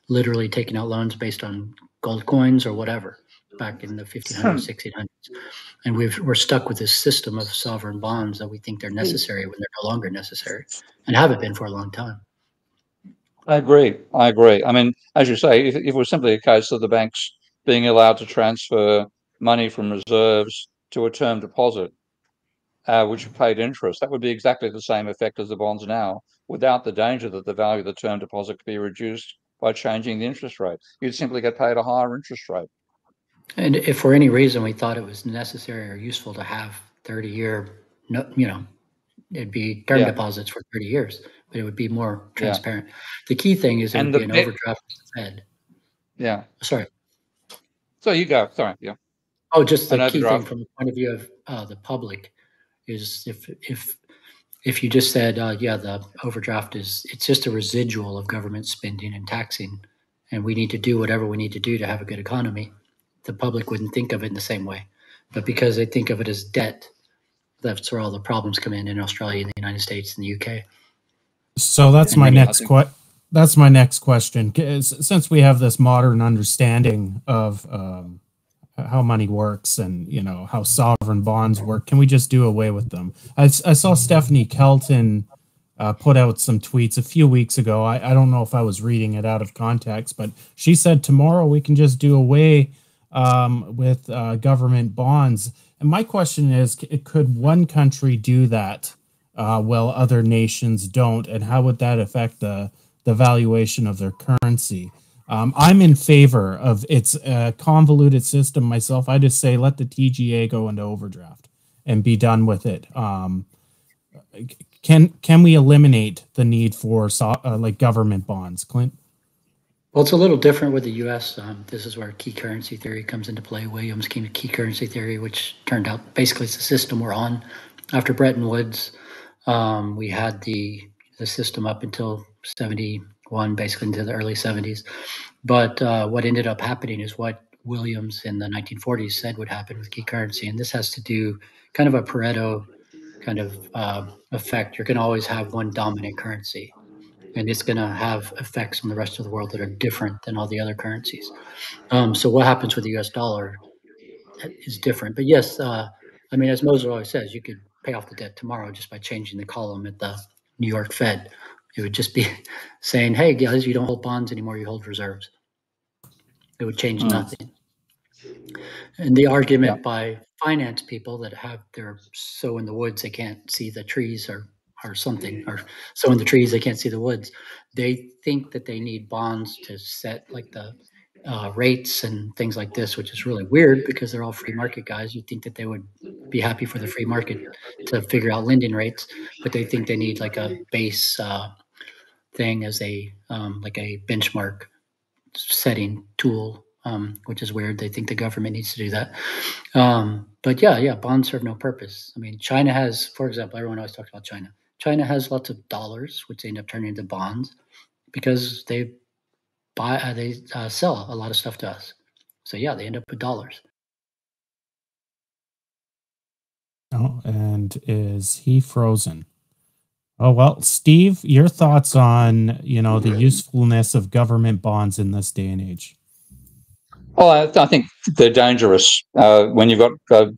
literally taking out loans based on gold coins or whatever back in the 1500s, 1600s. And we've, we're stuck with this system of sovereign bonds that we think they're necessary when they're no longer necessary and haven't been for a long time. I agree. I agree. I mean, as you say, if, if it was simply a case of the banks being allowed to transfer money from reserves to a term deposit, uh, which paid interest, that would be exactly the same effect as the bonds now, without the danger that the value of the term deposit could be reduced by changing the interest rate. You'd simply get paid a higher interest rate. And if for any reason we thought it was necessary or useful to have 30 year, no, you know, it'd be term yeah. deposits for 30 years, but it would be more transparent. Yeah. The key thing is it and would be an overdraft Fed. Yeah. Sorry. So you go. Sorry. Yeah. Oh, just the key thing from the point of view of uh, the public is if if if you just said, uh, yeah, the overdraft is it's just a residual of government spending and taxing, and we need to do whatever we need to do to have a good economy the public wouldn't think of it in the same way. But because they think of it as debt, that's where all the problems come in in Australia, in the United States, and the UK. So that's my next question. That's my next question. Since we have this modern understanding of um, how money works and you know how sovereign bonds work, can we just do away with them? I, I saw Stephanie Kelton uh, put out some tweets a few weeks ago. I, I don't know if I was reading it out of context, but she said tomorrow we can just do away um, with uh, government bonds. And my question is could one country do that uh, while other nations don't? And how would that affect the, the valuation of their currency? Um, I'm in favor of its a convoluted system myself. I just say let the TGA go into overdraft and be done with it. Um, can can we eliminate the need for so, uh, like government bonds, Clint? Well, it's a little different with the U.S. Um, this is where key currency theory comes into play. Williams came to key currency theory, which turned out basically it's the system we're on. After Bretton Woods, um, we had the the system up until '71, basically into the early '70s. But uh, what ended up happening is what Williams in the 1940s said would happen with key currency, and this has to do kind of a Pareto kind of uh, effect. You're going to always have one dominant currency and it's going to have effects on the rest of the world that are different than all the other currencies. Um, so what happens with the U.S. dollar is different. But yes, uh, I mean, as Mosler always says, you could pay off the debt tomorrow just by changing the column at the New York Fed. It would just be saying, "Hey guys, you don't hold bonds anymore; you hold reserves." It would change mm. nothing. And the argument yeah. by finance people that have they're so in the woods they can't see the trees or or something, or so in the trees they can't see the woods. They think that they need bonds to set like the uh, rates and things like this, which is really weird because they're all free market guys. You'd think that they would be happy for the free market to figure out lending rates, but they think they need like a base uh, thing as a um, like a benchmark setting tool, um, which is weird. They think the government needs to do that. Um, but yeah, yeah, bonds serve no purpose. I mean, China has, for example, everyone always talks about China. China has lots of dollars, which they end up turning into bonds because they buy, uh, they uh, sell a lot of stuff to us. So yeah, they end up with dollars. Oh, and is he frozen? Oh well, Steve, your thoughts on you know the usefulness of government bonds in this day and age? Well, I, I think they're dangerous uh, when you've got a,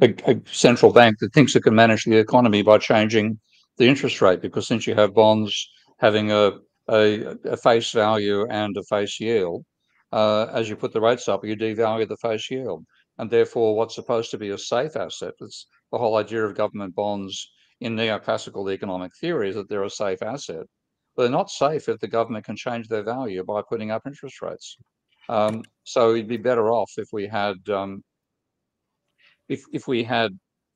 a, central bank that thinks it can manage the economy by changing the interest rate because since you have bonds having a, a, a face value and a face yield, uh, as you put the rates up, you devalue the face yield. and therefore what's supposed to be a safe asset. It's the whole idea of government bonds in neoclassical economic theory is that they're a safe asset. But they're not safe if the government can change their value by putting up interest rates. Um, so it'd be better off if we had um, if if we had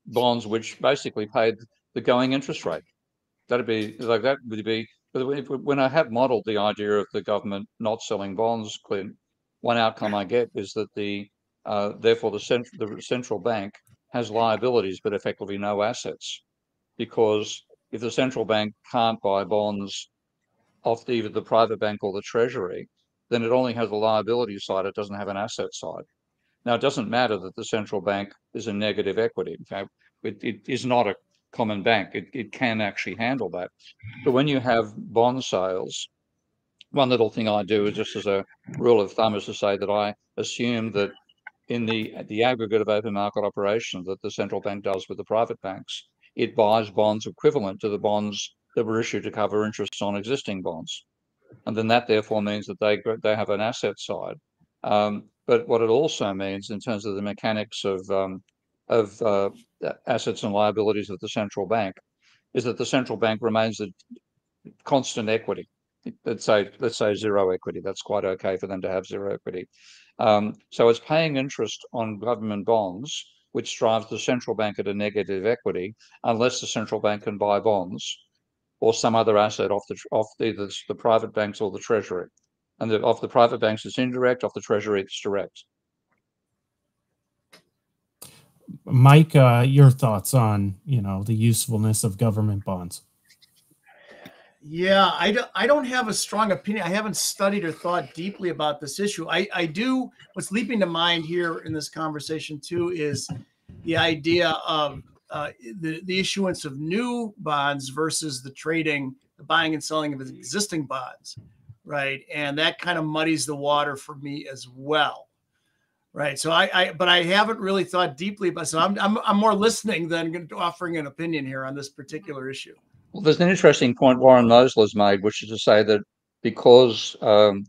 bonds which basically paid the going interest rate. That'd be like that would be. When I have modelled the idea of the government not selling bonds, Clint, one outcome I get is that the uh, therefore the central the central bank has liabilities but effectively no assets, because if the central bank can't buy bonds off either the private bank or the treasury, then it only has a liability side. It doesn't have an asset side. Now, it doesn't matter that the central bank is a negative equity. Okay? It, it is not a common bank. It, it can actually handle that. But when you have bond sales, one little thing I do is just as a rule of thumb is to say that I assume that in the the aggregate of open market operations that the central bank does with the private banks, it buys bonds equivalent to the bonds that were issued to cover interest on existing bonds, and then that therefore means that they they have an asset side. Um, but what it also means in terms of the mechanics of um, of uh, assets and liabilities of the central bank is that the central bank remains a constant equity. Let's say let's say zero equity. That's quite okay for them to have zero equity. Um, so it's paying interest on government bonds, which drives the central bank at a negative equity, unless the central bank can buy bonds or some other asset off the off either the private banks or the treasury and the, off the private banks it's indirect, off the treasury it's direct. Mike, uh, your thoughts on you know the usefulness of government bonds? Yeah, I don't, I don't have a strong opinion. I haven't studied or thought deeply about this issue. I, I do. What's leaping to mind here in this conversation too is the idea of uh, the the issuance of new bonds versus the trading, the buying and selling of existing bonds right? And that kind of muddies the water for me as well, right? So I, I but I haven't really thought deeply about. So I'm I'm, I'm more listening than offering an opinion here on this particular issue. Well, there's an interesting point Warren Mosler's made, which is to say that because um,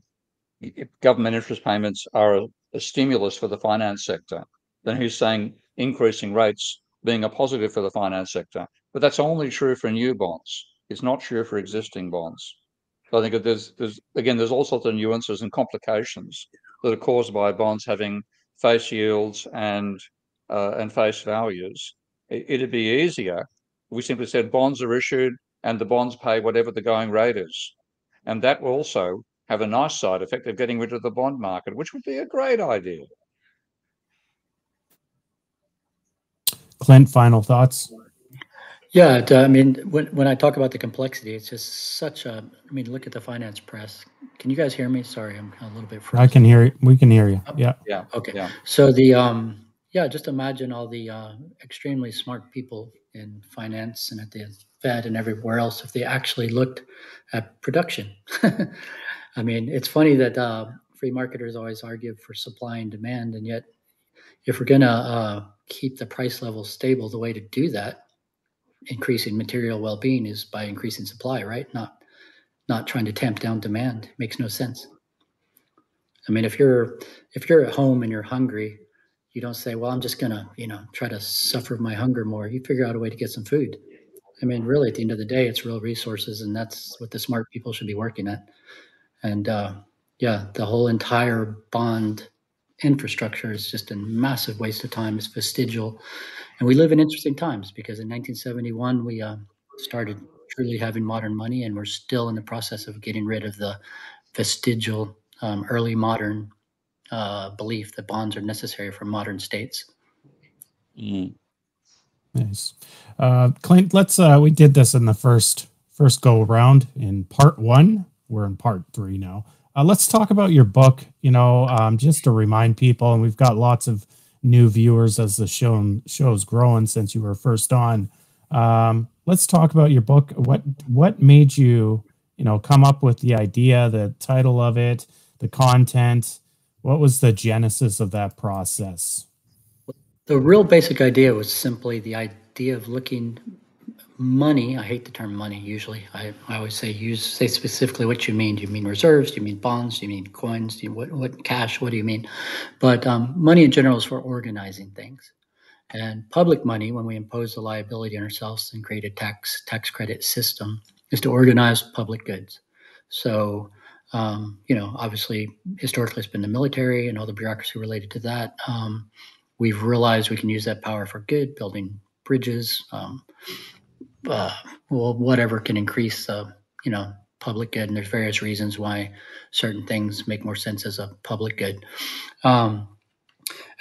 government interest payments are a, a stimulus for the finance sector, then he's saying increasing rates being a positive for the finance sector. But that's only true for new bonds. It's not true for existing bonds. So I think there's there's again there's all sorts of nuances and complications that are caused by bonds having face yields and uh, and face values. It, would be easier we simply said bonds are issued and the bonds pay whatever the going rate is, and that will also have a nice side effect of getting rid of the bond market, which would be a great idea. Clint, final thoughts? Yeah, I mean, when when I talk about the complexity, it's just such a. I mean, look at the finance press. Can you guys hear me? Sorry, I'm a little bit. Frozen. I can hear you. We can hear you. Yeah. Yeah. Okay. Yeah. So the um, yeah, just imagine all the uh, extremely smart people in finance and at the Fed and everywhere else if they actually looked at production. I mean, it's funny that uh, free marketers always argue for supply and demand, and yet, if we're gonna uh, keep the price level stable, the way to do that increasing material well-being is by increasing supply, right? Not not trying to tamp down demand. Makes no sense. I mean, if you're if you're at home and you're hungry, you don't say, "Well, I'm just gonna, you know, try to suffer my hunger more." You figure out a way to get some food. I mean, really, at the end of the day, it's real resources, and that's what the smart people should be working at. And uh, yeah, the whole entire bond infrastructure is just a massive waste of time. It's vestigial and we live in interesting times because in 1971 we uh, started truly having modern money, and we're still in the process of getting rid of the vestigial um, early modern uh, belief that bonds are necessary for modern states. Mm. Nice, uh, Clint. Let's. Uh, we did this in the first first go around in part one. We're in part three now. Uh, let's talk about your book. You know, um, just to remind people, and we've got lots of new viewers as the show show's growing since you were first on. Um, let's talk about your book. What what made you you know come up with the idea, the title of it, the content? What was the genesis of that process? The real basic idea was simply the idea of looking money, I hate the term money usually. I, I always say use say specifically what you mean. Do you mean reserves? Do you mean bonds? Do you mean coins? Do you what what cash? What do you mean? But um, money in general is for organizing things. And public money, when we impose the liability on ourselves and create a tax tax credit system, is to organize public goods. So, um, you know, obviously, historically, it's been the military and all the bureaucracy related to that. Um, we've realized we can use that power for good, building bridges, um, uh, well, whatever can increase, uh, you know, public good. And there's various reasons why certain things make more sense as a public good. Um,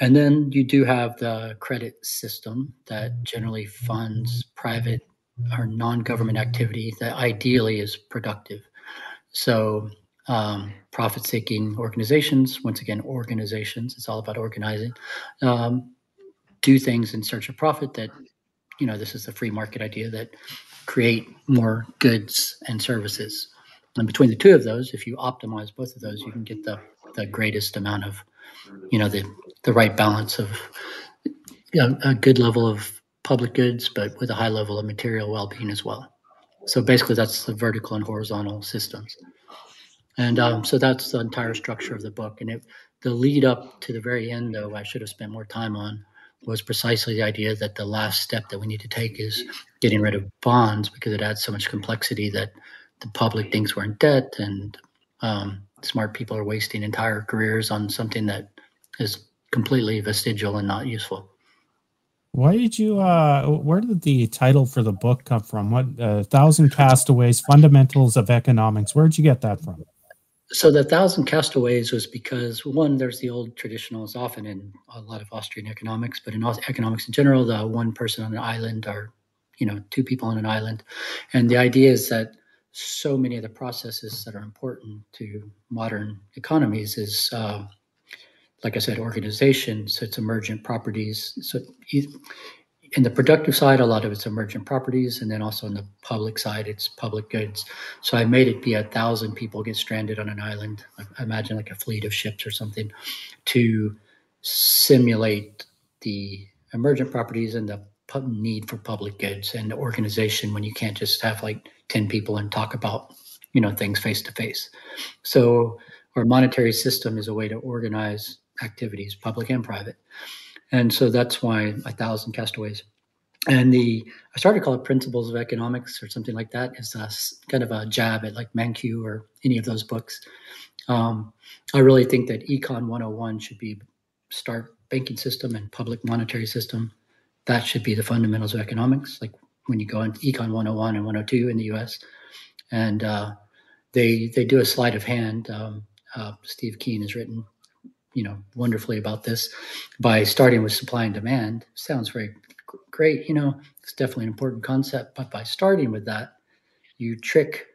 and then you do have the credit system that generally funds private or non-government activity that ideally is productive. So um, profit-seeking organizations, once again, organizations, it's all about organizing, um, do things in search of profit that, you know, this is the free market idea that create more goods and services. And between the two of those, if you optimize both of those, you can get the, the greatest amount of, you know, the, the right balance of you know, a good level of public goods, but with a high level of material well-being as well. So basically, that's the vertical and horizontal systems. And um, so that's the entire structure of the book. And it, the lead up to the very end, though, I should have spent more time on was precisely the idea that the last step that we need to take is getting rid of bonds because it adds so much complexity that the public thinks we're in debt and um, smart people are wasting entire careers on something that is completely vestigial and not useful. Why did you? Uh, where did the title for the book come from? What uh, Thousand Castaways: Fundamentals of Economics? Where did you get that from? So the Thousand Castaways was because one, there's the old traditional, is often in a lot of Austrian economics, but in economics in general, the one person on an island or, you know, two people on an island, and the idea is that so many of the processes that are important to modern economies is uh, like I said, organization, so it's emergent properties. So in the productive side, a lot of it's emergent properties, and then also on the public side, it's public goods. So I made it be a thousand people get stranded on an island. I imagine like a fleet of ships or something, to simulate the emergent properties and the need for public goods and the organization when you can't just have like 10 people and talk about you know things face to face so our monetary system is a way to organize activities, public and private. And so that's why a thousand castaways. And the I started to call it principles of economics or something like that. It's a, kind of a jab at like Mankiw or any of those books. Um, I really think that Econ 101 should be start banking system and public monetary system. That should be the fundamentals of economics. Like when you go into Econ 101 and 102 in the U.S. And uh, they they do a sleight of hand. Um, uh, Steve Keen has written you know wonderfully about this by starting with supply and demand sounds very great you know it's definitely an important concept but by starting with that you trick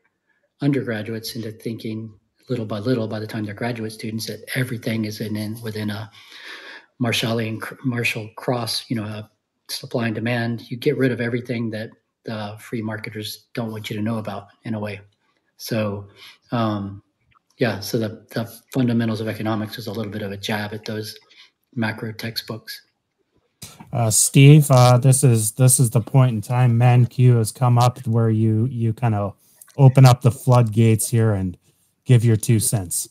undergraduates into thinking little by little by the time they're graduate students that everything is in, in within a marshallian marshall cross you know a supply and demand. You get rid of everything that the free marketers don't want you to know about in a way. So um, yeah, so the, the fundamentals of economics is a little bit of a jab at those macro textbooks. Uh, Steve, uh, this is this is the point in time Mankiw has come up where you you kind of open up the floodgates here and give your two cents.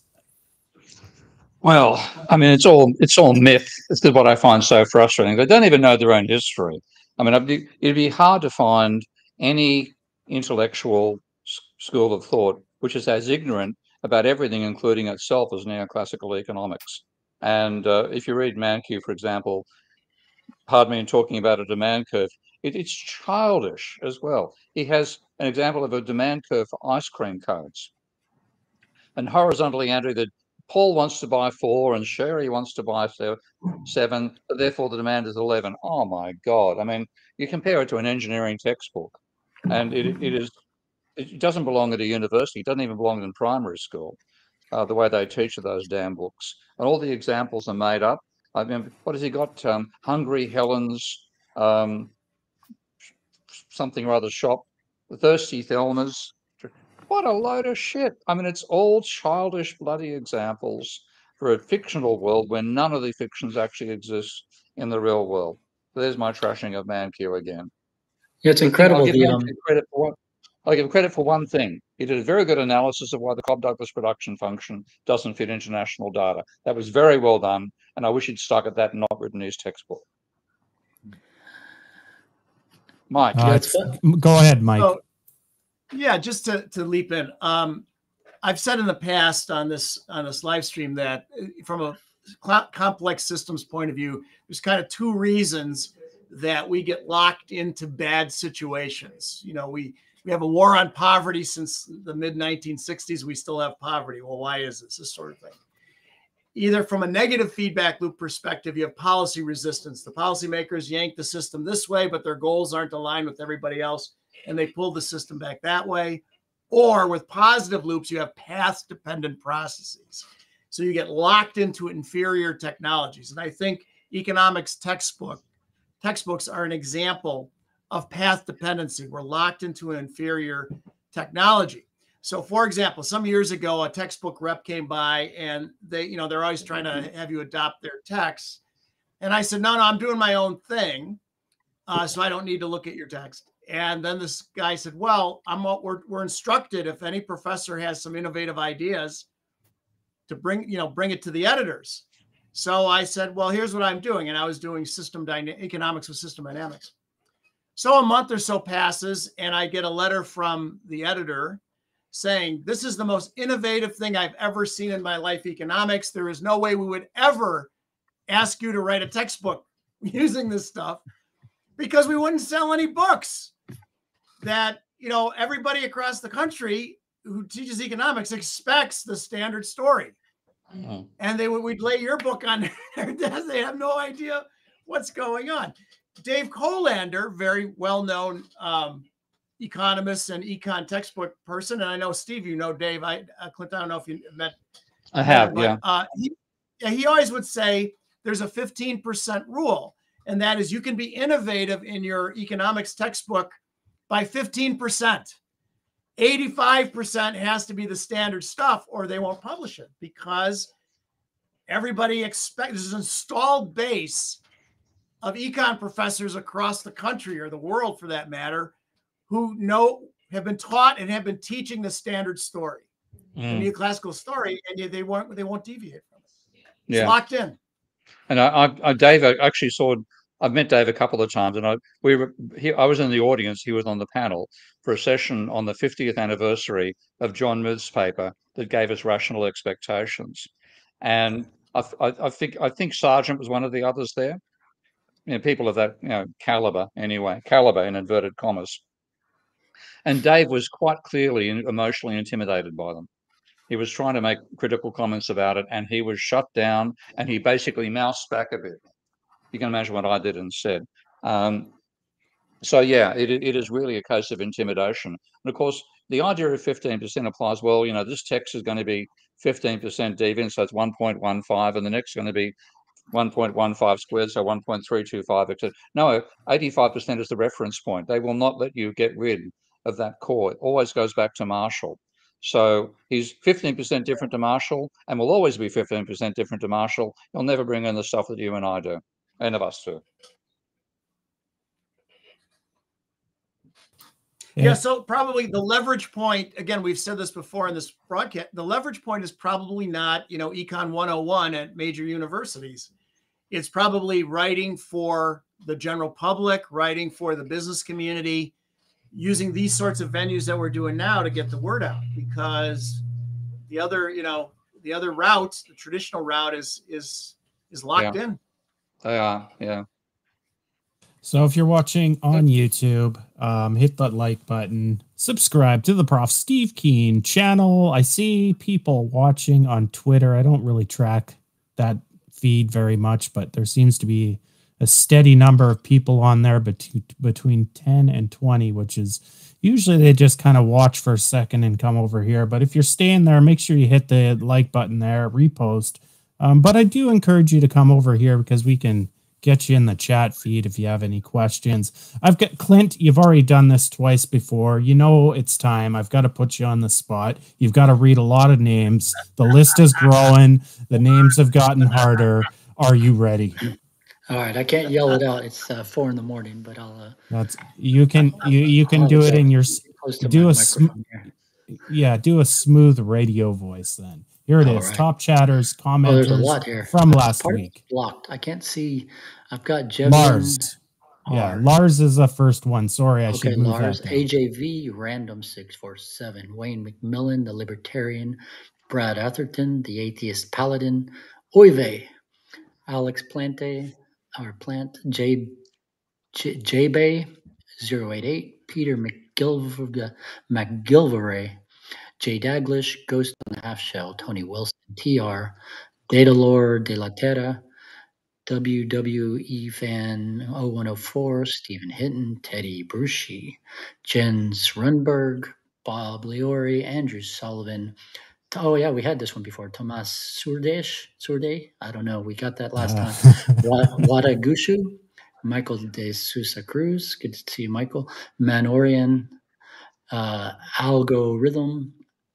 Well, I mean, it's all it's all myth. This is what I find so frustrating. They don't even know their own history. I mean, it'd be hard to find any intellectual school of thought which is as ignorant about everything, including itself, as neoclassical economics. And uh, if you read Mankiw, for example, pardon me in talking about a demand curve, it, it's childish as well. He has an example of a demand curve for ice cream cones. And horizontally, Andrew, that Paul wants to buy four and Sherry wants to buy seven, therefore the demand is 11. Oh my God. I mean, you compare it to an engineering textbook, and it, it is it doesn't belong at a university. It doesn't even belong in primary school. Uh, the way they teach those damn books, and all the examples are made up. I mean, what has he got? Um, Hungry Helen's, um, something or other shop, Thirsty Thelma's. What a load of shit! I mean, it's all childish, bloody examples for a fictional world where none of the fictions actually exist in the real world. There's my trashing of Mankiw again. Yeah, it's incredible. I'll give, the, um, credit for one, I'll give credit for one thing. He did a very good analysis of why the Cobb Douglas production function doesn't fit international data. That was very well done, and I wish he'd stuck at that and not written his textbook. Mike, uh, go ahead, Mike. So, yeah, just to, to leap in. Um, I've said in the past on this on this live stream that uh, from a complex systems point of view, there's kind of two reasons that we get locked into bad situations. You know, we we have a war on poverty since the mid 1960s. We still have poverty. Well, why is this? This sort of thing. Either from a negative feedback loop perspective, you have policy resistance. The policymakers yank the system this way, but their goals aren't aligned with everybody else, and they pull the system back that way. Or with positive loops, you have path dependent processes. So you get locked into inferior technologies. And I think economics textbook textbooks are an example of path dependency. We're locked into an inferior technology. So, for example, some years ago, a textbook rep came by and they, you know, they're always trying to have you adopt their text. And I said, no, no, I'm doing my own thing. Uh, so I don't need to look at your text. And then this guy said, well, I'm we're, we're instructed if any professor has some innovative ideas to bring, you know, bring it to the editors. So I said, well, here's what I'm doing. And I was doing system economics with system dynamics. So a month or so passes, and I get a letter from the editor saying, This is the most innovative thing I've ever seen in my life, economics. There is no way we would ever ask you to write a textbook using this stuff because we wouldn't sell any books. That, you know, everybody across the country who teaches economics expects the standard story. Mm-hmm. And they would we'd lay your book on their desk. They have no idea what's going on. Dave Colander, very well-known um, economist and econ textbook person, and I know Steve, you know Dave. I uh, Clint, I don't know if you met. I have, but, yeah. Uh, he, he always would say there's a 15% rule, and that is you can be innovative in your economics textbook by 15%. 85% has to be the standard stuff, or they won't publish it because everybody expects there's an installed base of econ professors across the country or the world for that matter who know have been taught and have been teaching the standard story mm. the neoclassical story and they won't they won't deviate from it it's yeah. locked in and I, I, I dave I actually saw I've met Dave a couple of times, and I we were he, I was in the audience. He was on the panel for a session on the 50th anniversary of John Muth's paper that gave us rational expectations, and I, I, I think I think Sargent was one of the others there. You know, people of that you know caliber anyway, caliber in inverted commas. And Dave was quite clearly emotionally intimidated by them. He was trying to make critical comments about it, and he was shut down, and he basically moused back a bit you can imagine what I did and said. Um, so yeah, it, it is really a case of intimidation. And of course, the idea of 15% applies, well, you know, this text is going to be 15% deviant, so it's 1.15, and the next is going to be 1.15 squared, so 1.325, etc. No, 85% is the reference point. They will not let you get rid of that core. It always goes back to Marshall. So he's 15% different to Marshall and will always be 15% different to Marshall. He'll never bring in the stuff that you and I do. and of us too. Yeah. yeah, so probably the leverage point, again, we've said this before in this broadcast, the leverage point is probably not, you know, Econ 101 at major universities. It's probably writing for the general public, writing for the business community, using these sorts of venues that we're doing now to get the word out because the other, you know, the other route, the traditional route is is is locked yeah. in. They are, yeah. So if you're watching on YouTube, um, hit that like button, subscribe to the Prof. Steve Keen channel. I see people watching on Twitter. I don't really track that feed very much, but there seems to be a steady number of people on there between between 10 and 20, which is usually they just kind of watch for a second and come over here. But if you're staying there, make sure you hit the like button there, repost um, but I do encourage you to come over here because we can get you in the chat feed if you have any questions. I've got Clint, you've already done this twice before. You know it's time. I've got to put you on the spot. You've got to read a lot of names. The list is growing, the names have gotten harder. Are you ready? All right, I can't yell it out. It's uh, four in the morning, but I'll. Uh, That's you can you you can do it in your do a yeah do a smooth radio voice then. Here it is. Right. Top chatters oh, commenters. Oh, lot here from last Part week. Blocked. I can't see. I've got Jevin. Lars. Yeah, Lars is the first one. Sorry, I okay, should move Lars, that. AJV, Random Six Four Seven, Wayne McMillan, the Libertarian, Brad Atherton, the Atheist Paladin, Oive, Alex Plante, our plant, J, J, J Bay 088, Peter McGilver, McGilveray, Jay Daglish, Ghost on the Half Shell, Tony Wilson, TR, Data Lord De La Terra, WWE Fan 0104, Stephen Hinton, Teddy Bruschi, Jens Runberg, Bob Leori, Andrew Sullivan, Oh yeah, we had this one before. Tomas Surdesh, Surde. I don't know. We got that last uh. time. Wada Gushu, Michael De Sousa Cruz. Good to see you, Michael. Manorian, uh, Algorithm,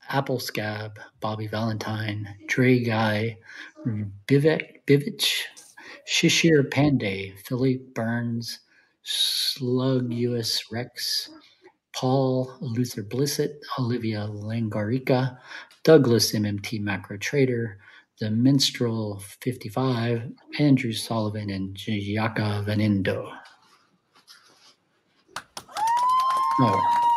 Apple Scab, Bobby Valentine, Dre Guy, Bivek Bivich, Shishir Pandey, Philip Burns, Slug US Rex, Paul Luther Blissett, Olivia Langarica, Douglas MMT Macro Trader, The Minstrel 55, Andrew Sullivan, and Jaka Vanindo. Oh.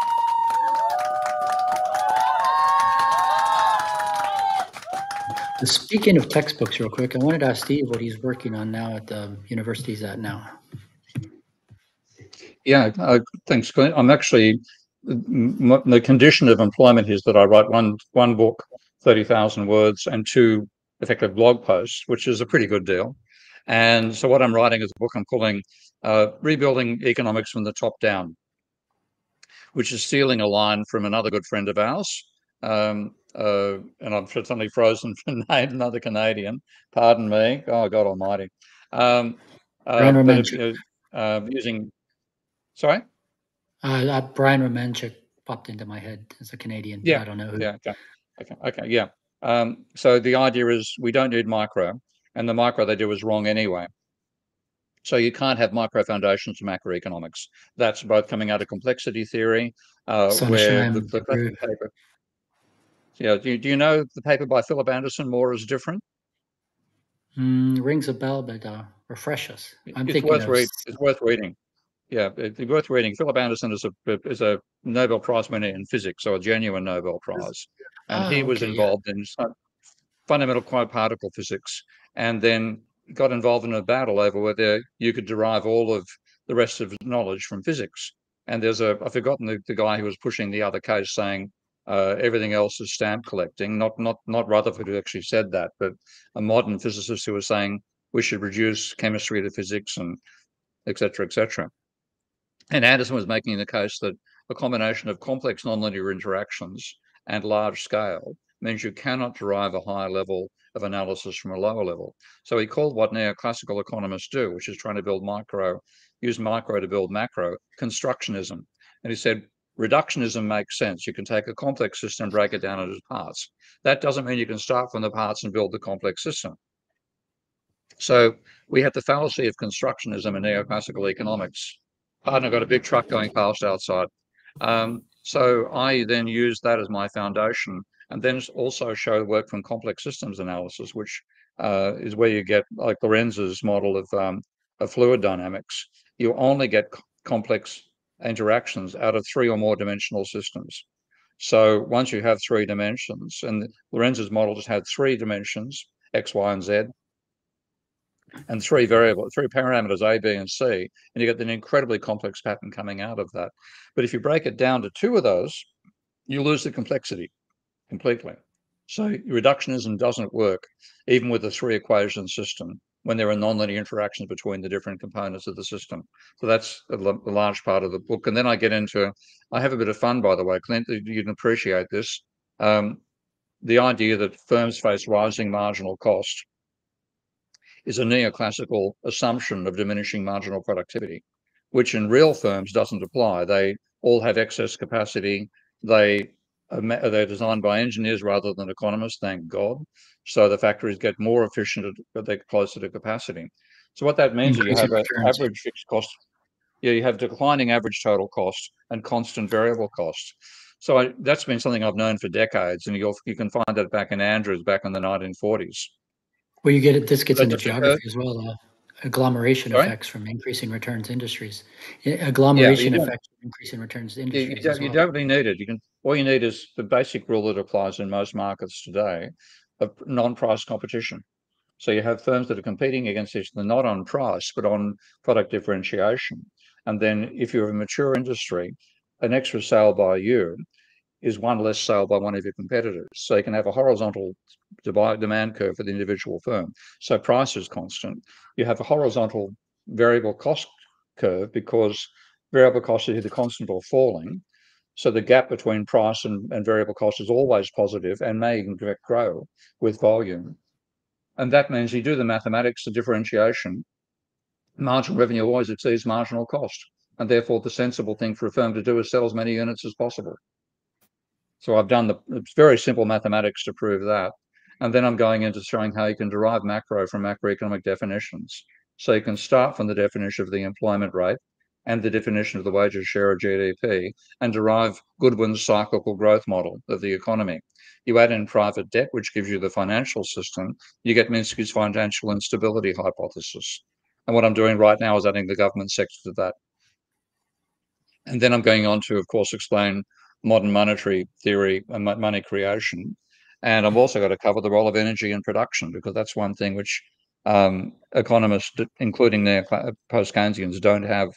Speaking of textbooks, real quick, I wanted to ask Steve what he's working on now at the university he's at now. Yeah, uh, thanks. I'm actually the condition of employment is that I write one one book, thirty thousand words, and two effective blog posts, which is a pretty good deal. And so what I'm writing is a book I'm calling uh, "Rebuilding Economics from the Top Down," which is stealing a line from another good friend of ours. Um, uh, and I'm suddenly frozen for another Canadian. Pardon me. Oh God Almighty. Um, uh, but, uh, using, sorry. Uh, uh, Brian Romanchuk popped into my head as a Canadian. Yeah, I don't know. Who. Yeah, okay, okay, okay yeah. Um, so the idea is we don't need micro, and the micro they do is wrong anyway. So you can't have micro foundations to macroeconomics. That's both coming out of complexity theory, uh, where the, the paper. Yeah, do you, do you know the paper by Philip Anderson? More is different. Mm, rings a bell, but uh, refresh us. I'm it's worth read, It's worth reading. Yeah, it's worth reading. Philip Anderson is a is a Nobel Prize winner in physics, so a genuine Nobel Prize, and oh, he was okay, involved yeah. in fundamental particle physics, and then got involved in a battle over whether you could derive all of the rest of knowledge from physics. And there's a I've forgotten the, the guy who was pushing the other case, saying uh, everything else is stamp collecting. Not not not Rutherford who actually said that, but a modern physicist who was saying we should reduce chemistry to physics and etc. etc. And Anderson was making the case that a combination of complex nonlinear interactions and large scale means you cannot derive a higher level of analysis from a lower level. So he called what neoclassical economists do, which is trying to build micro, use micro to build macro, constructionism. And he said, reductionism makes sense. You can take a complex system, break it down into parts. That doesn't mean you can start from the parts and build the complex system. So we have the fallacy of constructionism in neoclassical economics pardon, I've got a big truck going past outside. Um, so I then use that as my foundation and then also show work from complex systems analysis, which uh, is where you get like Lorenz's model of, um, of fluid dynamics. You only get complex interactions out of three or more dimensional systems. So once you have three dimensions, and Lorenz's model just had three dimensions, X, Y, and Z, and three variables, three parameters A, B, and C, and you get an incredibly complex pattern coming out of that. But if you break it down to two of those, you lose the complexity completely. So reductionism doesn't work even with a three equation system when there are nonlinear interactions between the different components of the system. So that's a, a large part of the book. And then I get into, I have a bit of fun, by the way, Clint, you'd appreciate this. Um, the idea that firms face rising marginal cost is a neoclassical assumption of diminishing marginal productivity, which in real firms doesn't apply. They all have excess capacity. They they're designed by engineers rather than economists, thank God. So the factories get more efficient, but they're closer to capacity. So what that means is you have an average fixed cost. Yeah, you have declining average total cost and constant variable cost. So I, that's been something I've known for decades, and you you can find that back in Andrews back in the 1940s. Well, you get it. This gets into geography as well. Uh, agglomeration Sorry? effects from increasing returns industries. Agglomeration yeah, effects from increasing returns industries. You, you, don't, well. you don't really need it. You can. All you need is the basic rule that applies in most markets today of non-price competition. So you have firms that are competing against each other not on price but on product differentiation. And then if you're a mature industry, an extra sale by you is one less sale by one of your competitors. So you can have a horizontal demand curve for the individual firm. So price is constant. You have a horizontal variable cost curve because variable costs are either constant or falling. So the gap between price and, and variable cost is always positive and may even grow with volume. And that means you do the mathematics, the differentiation, marginal revenue always exceeds marginal cost. And therefore, the sensible thing for a firm to do is sell as many units as possible. So I've done the very simple mathematics to prove that. And then I'm going into showing how you can derive macro from macroeconomic definitions. So you can start from the definition of the employment rate and the definition of the wages share of GDP and derive Goodwin's cyclical growth model of the economy. You add in private debt, which gives you the financial system, you get Minsky's financial instability hypothesis. And what I'm doing right now is adding the government sector to that. And then I'm going on to, of course, explain modern monetary theory and money creation. And I've also got to cover the role of energy in production because that's one thing which um, economists, including their post Keynesians, don't have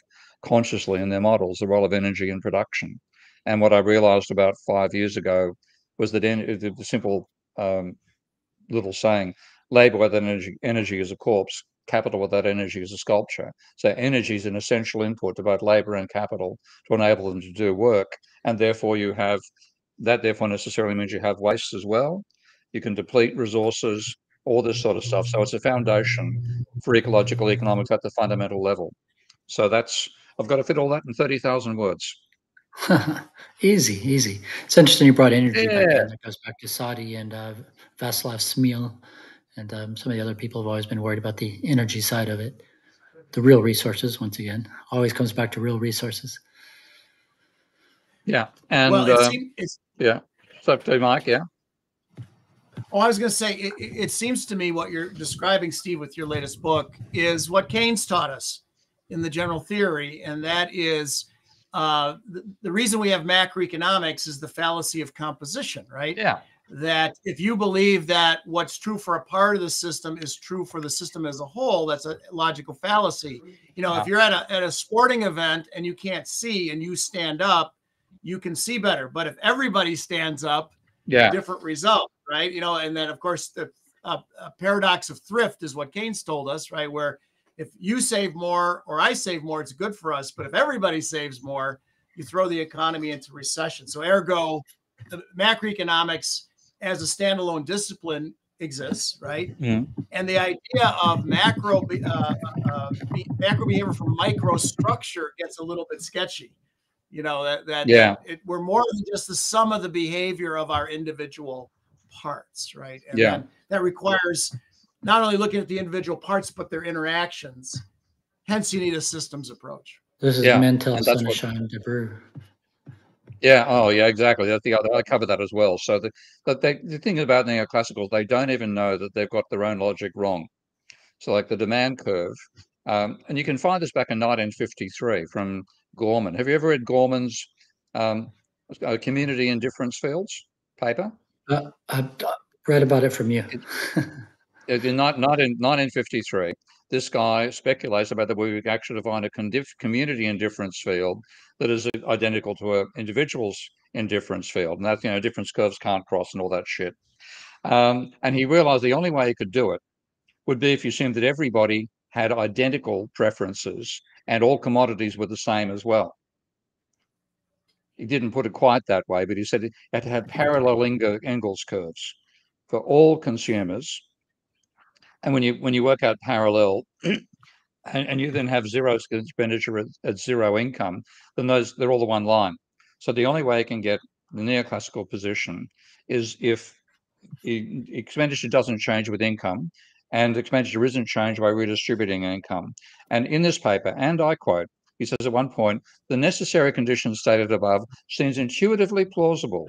consciously in their models the role of energy in production. And what I realized about five years ago was that in, the simple um, little saying, labor without energy, energy is a corpse, capital without energy is a sculpture. So energy is an essential input to both labor and capital to enable them to do work. And therefore you have, that therefore necessarily means you have waste as well. You can deplete resources, all this sort of stuff. So it's a foundation for ecological economics at the fundamental level. So that's, I've got to fit all that in 30,000 words. easy, easy. It's interesting you brought energy yeah. back in. It goes back to Soddy and uh, Václav Smil and um, some of the other people have always been worried about the energy side of it. The real resources, once again, always comes back to real resources. Yeah, and well, it uh, seems, yeah. So, to Mike, yeah. Oh, I was going to say, it, it seems to me what you're describing, Steve, with your latest book is what Keynes taught us in the general theory, and that is uh, the, the reason we have macroeconomics is the fallacy of composition, right? Yeah that if you believe that what's true for a part of the system is true for the system as a whole, that's a logical fallacy. You know, yeah. if you're at a, at a sporting event and you can't see and you stand up, you can see better. But if everybody stands up, yeah, different result, right? You know, and then of course the uh, paradox of thrift is what Keynes told us, right? Where if you save more or I save more, it's good for us. But if everybody saves more, you throw the economy into recession. So ergo, the macroeconomics as a standalone discipline exists, right? And the idea of macro uh, uh, macro behavior from micro structure gets a little bit sketchy. You know that that yeah, it, we're more than just the sum of the behavior of our individual parts, right? And yeah, that requires not only looking at the individual parts but their interactions. Hence, you need a systems approach. This is yeah. Mantel Sonnenschein Debreu. Yeah. Oh, yeah. Exactly. That's the other. I covered that as well. So the but they, the thing about neoclassicals, they don't even know that they've got their own logic wrong. So like the demand curve, um, and you can find this back in 1953 from Gorman. Have you ever read Gorman's um, Community Indifference Fields paper? Uh, I've read about it from you. Not in 1953, this guy speculates about that we actually find a community indifference field that is identical to an individual's indifference field. And that, you know, difference curves can't cross and all that shit. Um, and he realized the only way he could do it would be if you assumed that everybody had identical preferences and all commodities were the same as well. He didn't put it quite that way, but he said it had to have parallel Engels curves for all consumers and when you when you work out parallel, and, and you then have zero expenditure at, at zero income, then those they're all the one line. So the only way you can get the neoclassical position is if expenditure doesn't change with income, and expenditure isn't changed by redistributing income. And in this paper, and I quote, he says at one point, the necessary conditions stated above seems intuitively plausible.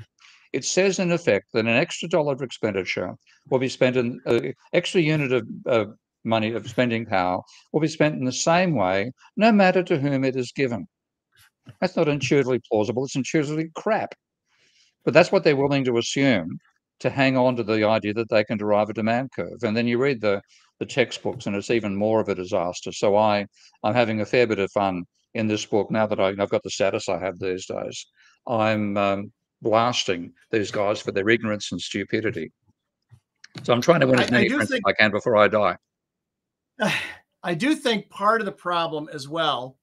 It says, in effect, that an extra dollar of expenditure will be spent in an uh, extra unit of uh, money of spending power will be spent in the same way, no matter to whom it is given. That's not intuitively plausible. It's intuitively crap. But that's what they're willing to assume to hang on to the idea that they can derive a demand curve. And then you read the the textbooks, and it's even more of a disaster. So I I'm having a fair bit of fun in this book now that I, have got the status I have these days. I'm um, blasting these guys for their ignorance and stupidity. So I'm trying to win as many friends think, as I can before I die. I do think part of the problem as well,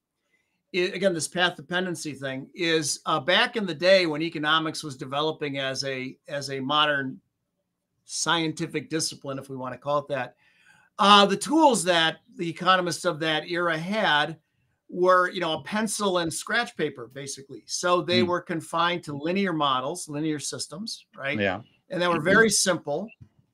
again, this path dependency thing is uh, back in the day when economics was developing as a as a modern scientific discipline, if we want to call it that. Uh, the tools that the economists of that era had were, you know, a pencil and scratch paper, basically. So they mm. were confined to linear models, linear systems, right? Yeah. And they were very simple.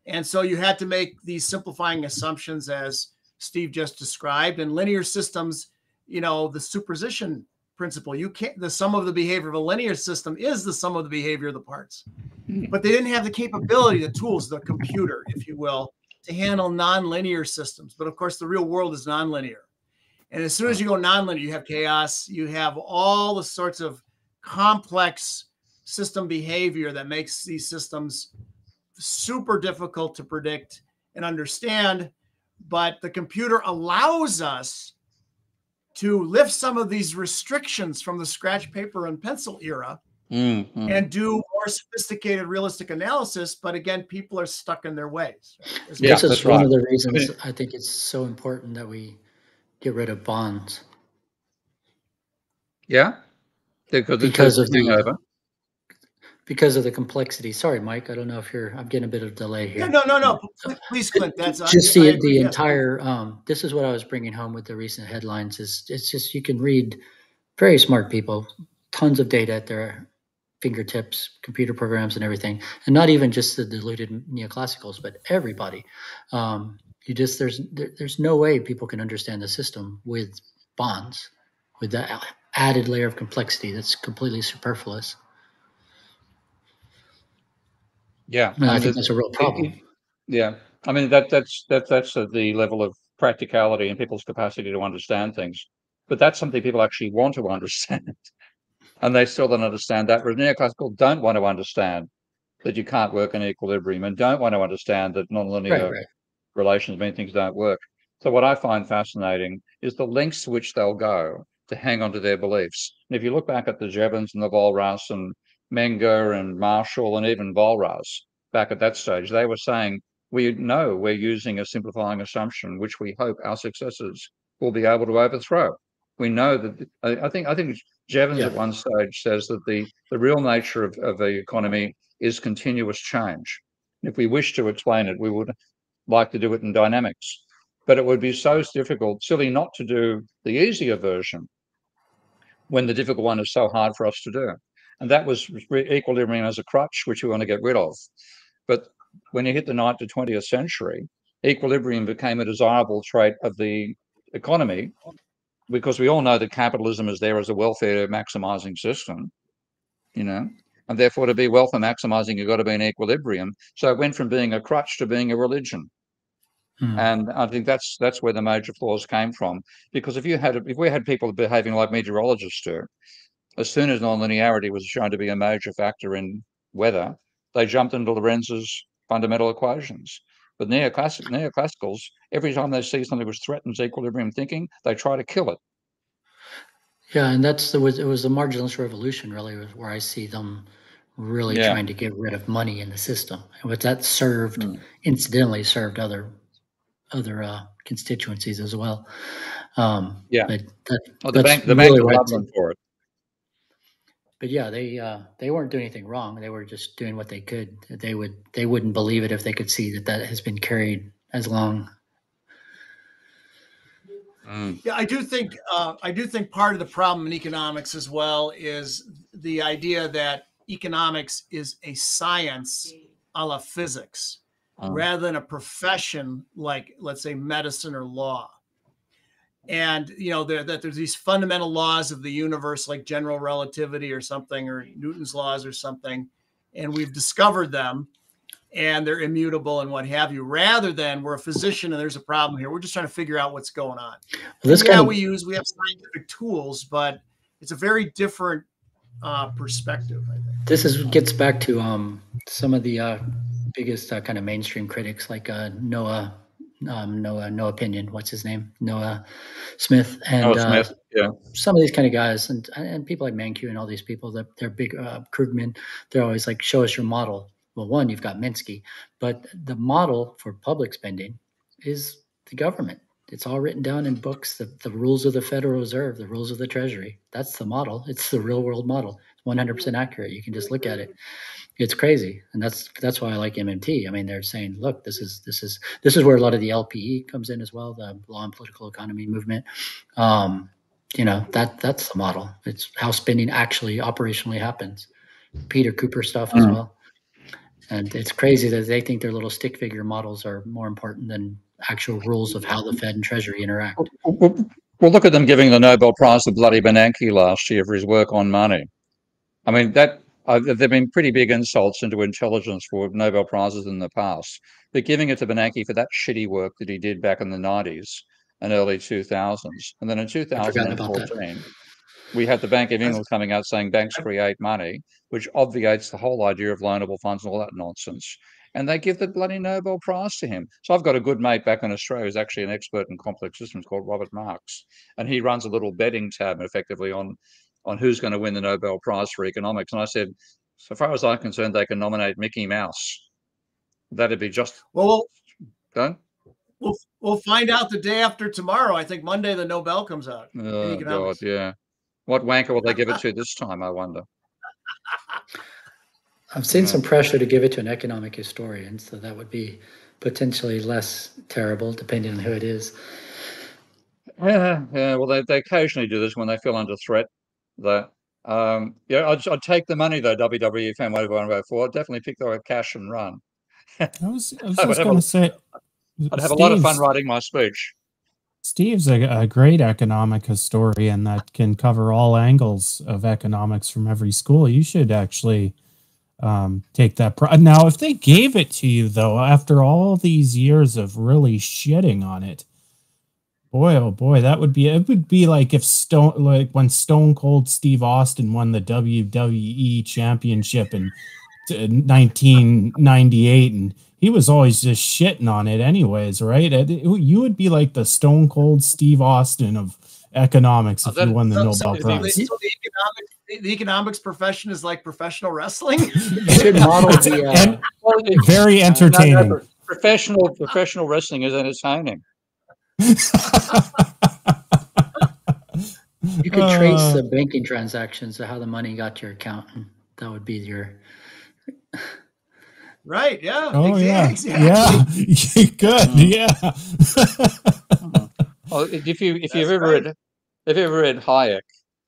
And so you had to make these simplifying assumptions as Steve just described. And linear systems, you know, the superposition principle, you can't, the sum of the behavior of a linear system is the sum of the behavior of the parts. Hmm. But they didn't have the capability, the tools, the computer, if you will, to handle nonlinear systems. But of course, the real world is nonlinear. And as soon as you go nonlinear, you have chaos, you have all the sorts of complex system behavior that makes these systems super difficult to predict and understand but the computer allows us to lift some of these restrictions from the scratch paper and pencil era mm-hmm. and do more sophisticated realistic analysis but again people are stuck in their ways. Yeah, this is one right. of the reasons i think it's so important that we get rid of bonds. Yeah? Because, because of the over because of the complexity. Sorry, Mike. I don't know if you're. I'm getting a bit of delay here. Yeah, no, no, no. Please, Clint. That's just the the entire. Um, this is what I was bringing home with the recent headlines. Is it's just you can read very smart people, tons of data at their fingertips, computer programs, and everything, and not even just the diluted neoclassicals, but everybody. Um, you just there's there, there's no way people can understand the system with bonds, with that added layer of complexity that's completely superfluous. Yeah, I, I think that's a real problem. Yeah, I mean that that's that that's the level of practicality and people's capacity to understand things. But that's something people actually want to understand, and they still don't understand that. Whereas neoclassical don't want to understand that you can't work in equilibrium and don't want to understand that nonlinear right, right. relations mean things don't work. So what I find fascinating is the lengths to which they'll go to hang on to their beliefs. And if you look back at the Jevons and the Walras and Menger and Marshall and even Walras back at that stage, they were saying, we know we're using a simplifying assumption, which we hope our successors will be able to overthrow. We know that I think I think Jevons yeah. at one stage says that the, the real nature of, of the economy is continuous change. If we wish to explain it, we would like to do it in dynamics. But it would be so difficult, silly not to do the easier version when the difficult one is so hard for us to do and that was equilibrium as a crutch, which we want to get rid of. But when you hit the 19th to 20th century, equilibrium became a desirable trait of the economy because we all know that capitalism is there as a welfare maximizing system, you know, and therefore to be welfare maximizing, you've got to be in equilibrium. So it went from being a crutch to being a religion. Hmm. And I think that's that's where the major flaws came from. Because if you had if we had people behaving like meteorologists do, as soon as nonlinearity was shown to be a major factor in weather, they jumped into Lorenz's fundamental equations. But neoclassic, neoclassicals, every time they see something which threatens equilibrium thinking, they try to kill it. Yeah, and that's the was it was the marginalist revolution really where I see them really yeah. trying to get rid of money in the system, and what that served, mm. incidentally, served other other uh, constituencies as well. Um, yeah, but that, well, the bank the really bank them for it but yeah, they uh, they weren't doing anything wrong. They were just doing what they could. They would they wouldn't believe it if they could see that that has been carried as long. Mm. Yeah, I do think uh, I do think part of the problem in economics as well is the idea that economics is a science a la physics. oh. rather than a profession like, let's say, medicine or law. And you know there, that there's these fundamental laws of the universe, like general relativity or something, or Newton's laws or something, and we've discovered them, and they're immutable and what have you. Rather than we're a physician and there's a problem here, we're just trying to figure out what's going on. Well, this yeah, kind of... we use we have scientific tools, but it's a very different uh, perspective. I think this is gets back to um, some of the uh, biggest uh, kind of mainstream critics like uh, Noah. Um, Noah, Noahpinion. What's his name? Noah Smith and oh, Smith. yeah, some of these kind of guys and and people like Mankiw and all these people that they're big uh, Krugman. They're always like, show us your model. Well, one, you've got Minsky, but the model for public spending is the government. It's all written down in books, the, the rules of the Federal Reserve, the rules of the Treasury. That's the model. It's the real world model. It's 100% accurate. You can just look at it. It's crazy, and that's that's why I like MMT. I mean, they're saying, look, this is this is this is where a lot of the LPE comes in as well, the law and political economy movement. Um, you know that that's the model. It's how spending actually operationally happens. Peter Cooper stuff as mm. well. And it's crazy that they think their little stick figure models are more important than actual rules of how the Fed and Treasury interact. Well, well look at them giving the Nobel Prize to bloody Bernanke last year for his work on money. I mean, that uh, there have been pretty big insults into intelligence for Nobel Prizes in the past, but giving it to Bernanke for that shitty work that he did back in the 90s and early 2000s. And then in 2014, we had the Bank of England coming out saying banks create money, which obviates the whole idea of loanable funds and all that nonsense and they give the bloody Nobel Prize to him. So I've got a good mate back in Australia who's actually an expert in complex systems called Robert Marks, and he runs a little betting tab effectively on on who's going to win the Nobel Prize for economics. And I said, so far as I'm concerned, they can nominate Mickey Mouse. That'd be just well. Done. We'll we'll find out the day after tomorrow. I think Monday the Nobel comes out. Oh God, yeah. What wanker will they give it to this time? I wonder. I've seen some pressure to give it to an economic historian, so that would be potentially less terrible, depending on who it is. Yeah, yeah. Well, they, they occasionally do this when they feel under threat. That um, yeah, I'd, I'd take the money though. WWE fan vote for. I'd definitely pick the cash and run. I was, I was just going to say, I'd have Steve's, a lot of fun writing my speech. Steve's a, a great economic historian that can cover all angles of economics from every school. You should actually um, take that. Pro- now, if they gave it to you though, after all these years of really shitting on it, boy, oh boy, that would be it. Would be like if Stone, like when Stone Cold Steve Austin won the WWE Championship in 1998, and he was always just shitting on it, anyways, right? It, it, you would be like the Stone Cold Steve Austin of economics if you won the Nobel Prize. The economics the economics profession is like professional wrestling. should model the, uh, very entertaining. professional professional wrestling is at its entertaining. You could trace uh, the banking transactions of how the money got to your account, and that would be your. Right. Yeah. Oh exactly, yeah. Yeah. Good. Uh, yeah. well, if you if you've ever right. read if you ever read Hayek,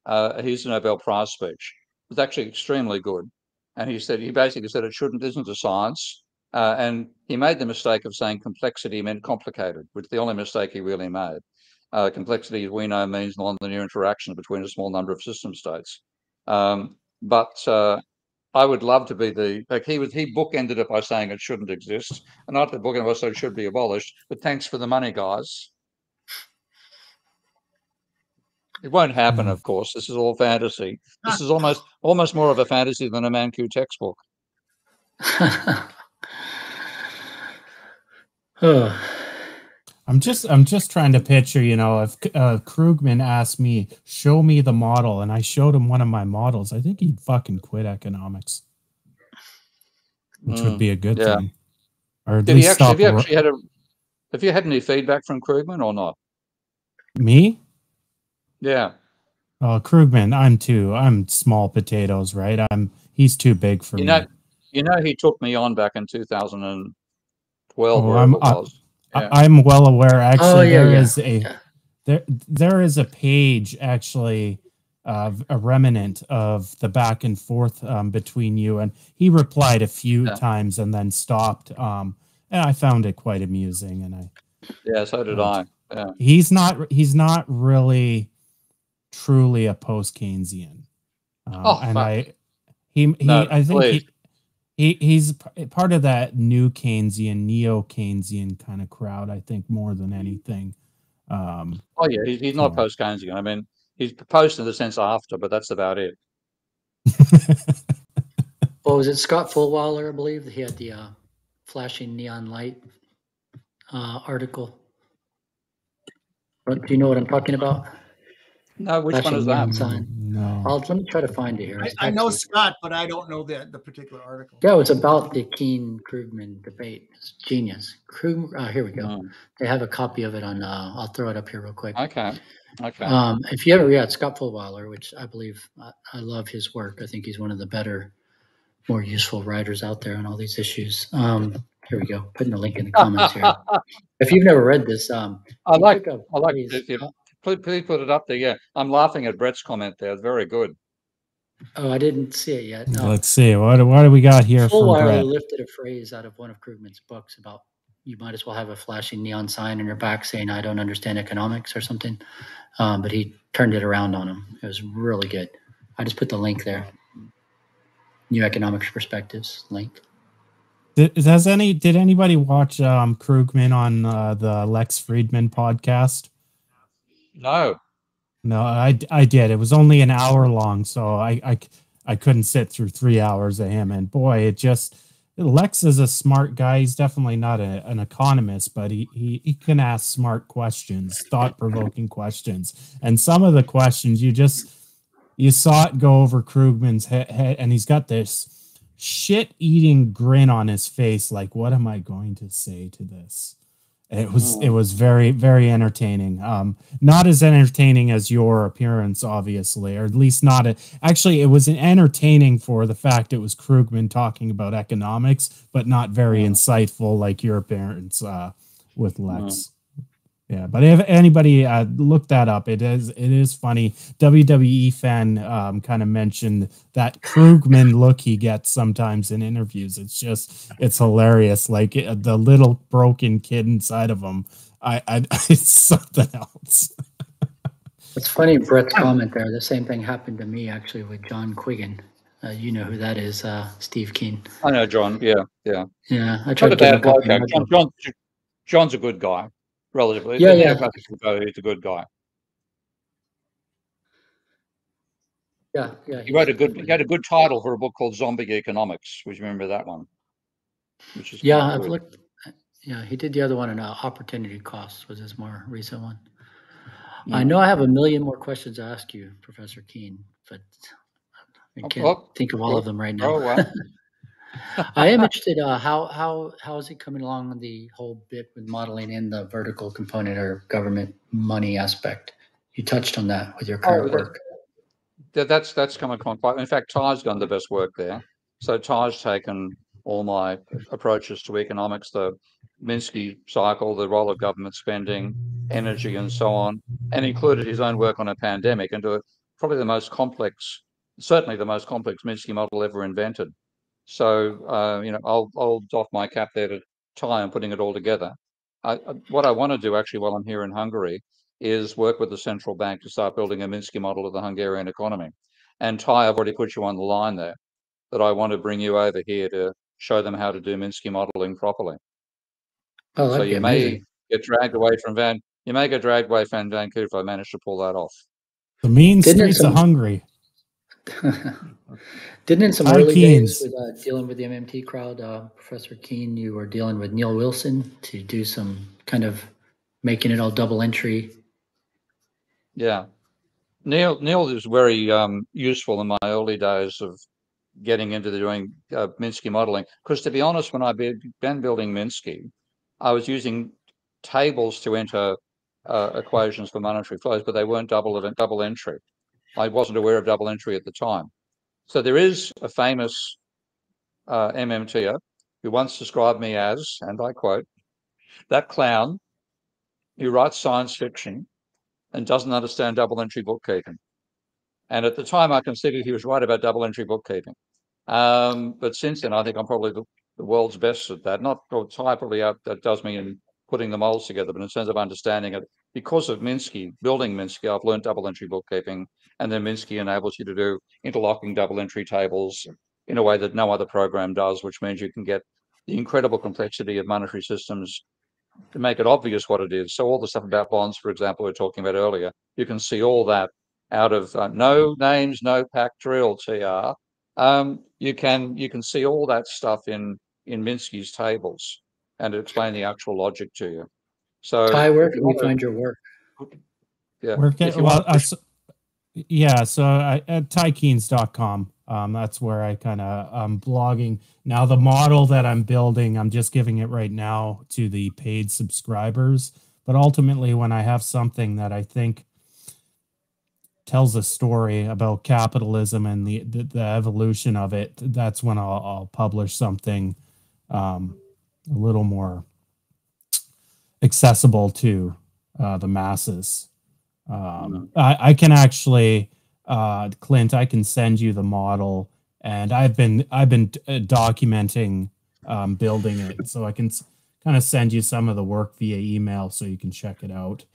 uh, his Nobel Prize speech was actually extremely good. And he said, he basically said it shouldn't, isn't a science. Uh, and he made the mistake of saying complexity meant complicated, which is the only mistake he really made. Uh, complexity, as we know, means nonlinear interaction between a small number of system states. Um, but uh, I would love to be the like he was he bookended it by saying it shouldn't exist, and not the bookend also it should be abolished. But thanks for the money, guys. It won't happen, of course. This is all fantasy. This is almost almost more of a fantasy than a Mankiw textbook. I'm just I'm just trying to picture, you know, if uh, Krugman asked me, "Show me the model," and I showed him one of my models, I think he'd fucking quit economics, which mm, would be a good yeah. thing. Or Did he actually, have you actually had a have you had any feedback from Krugman or not? Me? Yeah. Oh, Krugman, I'm too. I'm small potatoes, right? I'm. He's too big for you me. Know, you know, he took me on back in 2012. Oh, I'm, I, yeah. I'm well aware. Actually, oh, yeah, there yeah. is a there there is a page actually of a remnant of the back and forth um, between you and he replied a few times and then stopped. Um, and I found it quite amusing. And I yeah, so did I. Yeah. He's not he's not really truly a post Keynesian. Um, oh, and fuck. I he he no, I think he, he he's part of that new Keynesian, neo Keynesian kind of crowd. I think more than anything. Um, oh yeah, he's, he's not post Keynesian. I mean, he's post in the sense after, but that's about it. well, was it Scott Fullwiler? I believe he had the uh, flashing neon light uh, article. Do you know what I'm talking about? No, which flashing one is that? Sign. No. I'll, let me try to find it here. I, I know Scott, but I don't know the, the particular article. Yeah, it's about the Keen Krugman debate. It's genius. Krug, uh, here we go. Oh. They have a copy of it on. Uh, I'll throw it up here real quick. Okay. Okay. Um, if you ever, yeah, Scott Fullwiler, which I believe I, I, love his work. I think he's one of the better, more useful writers out there on all these issues. Um, here we go. Putting the link in the comments here. if you've never read this, um, I like. I like. It, Please, please put it up there. Yeah, I'm laughing at Brett's comment there. It's very good. Oh, I didn't see it yet. No. Let's see. What, what do we got here? Fullwiler lifted a phrase out of one of Krugman's books about you might as well have a flashing neon sign on your back saying "I don't understand economics" or something. Um, but he turned it around on him. It was really good. I just put the link there. New economics perspectives link. Did, has any did anybody watch um, Krugman on uh, the Lex Fridman podcast? No. No, I, I did. It was only an hour long, so I, I, I couldn't sit through three hours of him. And boy, it just Lex is a smart guy. He's definitely not a, an economist, but he, he, he can ask smart questions, thought provoking questions. And some of the questions you just you saw it go over Krugman's head, head and he's got this shit eating grin on his face. Like, what am I going to say to this? It was it was very very entertaining. Um, not as entertaining as your appearance, obviously, or at least not. A, actually, it was entertaining for the fact it was Krugman talking about economics, but not very insightful like your appearance uh, with Lex. Yeah, but if anybody uh, look that up, it is it is funny. WWE fan um, kind of mentioned that Krugman look he gets sometimes in interviews. It's just it's hilarious. Like it, the little broken kid inside of him. I, I it's something else. it's funny Brett's comment there. The same thing happened to me actually with John Quiggin. Uh, you know who that is, uh, Steve Keen. I know John. Yeah, yeah, yeah. I tried to get John, John, John's a good guy relatively. Yeah, yeah. He's a good guy. Yeah, yeah. He wrote a good. He had a good title for a book called Zombie Economics. Would you remember that one? Which is yeah, I've looked. Yeah, he did the other one, and uh, Opportunity Costs was his more recent one. I hmm. know I have a million more questions to ask you, Professor Keen, but I can't oh, think of all oh, of them right now. Oh, wow. I am interested. Uh, how how how is it coming along on the whole bit with modeling in the vertical component or government money aspect? You touched on that with your current oh, work. That, that's that's coming along quite. In fact, Ty's done the best work there. So Ty's taken all my approaches to economics, the Minsky cycle, the role of government spending, energy, and so on, and included his own work on a pandemic into a, probably the most complex, certainly the most complex Minsky model ever invented. So, uh, you know, I'll, I'll doff my cap there to Ty and putting it all together. I, what I want to do actually while I'm here in Hungary is work with the central bank to start building a Minsky model of the Hungarian economy. And Ty, I've already put you on the line there that I want to bring you over here to show them how to do Minsky modeling properly. Oh, so you may get dragged away from Van. You may get dragged away from Vancouver if I manage to pull that off. The mean Didn't streets some... of Hungary. Didn't in some early Keynes. days with uh, dealing with the MMT crowd, uh, Professor Keen, you were dealing with Neil Wilson to do some kind of making it all double entry. Yeah, Neil Neil is very um, useful in my early days of getting into the doing uh, Minsky modeling. Because to be honest, when I began building Minsky, I was using tables to enter uh, equations for monetary flows, but they weren't double double entry. I wasn't aware of double entry at the time. So there is a famous uh, MMTer who once described me as, and I quote, that clown who writes science fiction and doesn't understand double entry bookkeeping. And at the time, I considered he was right about double entry bookkeeping. Um, but since then, I think I'm probably the, the world's best at that. Not typically out that does mean putting the molds together, but in terms of understanding it, because of Minsky, building Minsky, I've learned double entry bookkeeping, and then Minsky enables you to do interlocking double entry tables in a way that no other program does, which means you can get the incredible complexity of monetary systems to make it obvious what it is. So all the stuff about bonds, for example, we are talking about earlier, you can see all that out of uh, no names, no pack drill TR. Um, you can you can see all that stuff in in Minsky's tables and explain the actual logic to you. So, Ty, where can we find your work? Yeah, work at, well, uh, so, yeah. So I, at tykeens.com. Um, that's where I kind of um blogging now. The model that I'm building, I'm just giving it right now to the paid subscribers. But ultimately, when I have something that I think tells a story about capitalism and the the, the evolution of it, that's when I'll, I'll publish something um, a little more accessible to uh, the masses. Um. I, I, can actually, uh, Clint, I can send you the model, and I've been I've been uh, documenting um, building it, so I can kind of send you some of the work via email so you can check it out.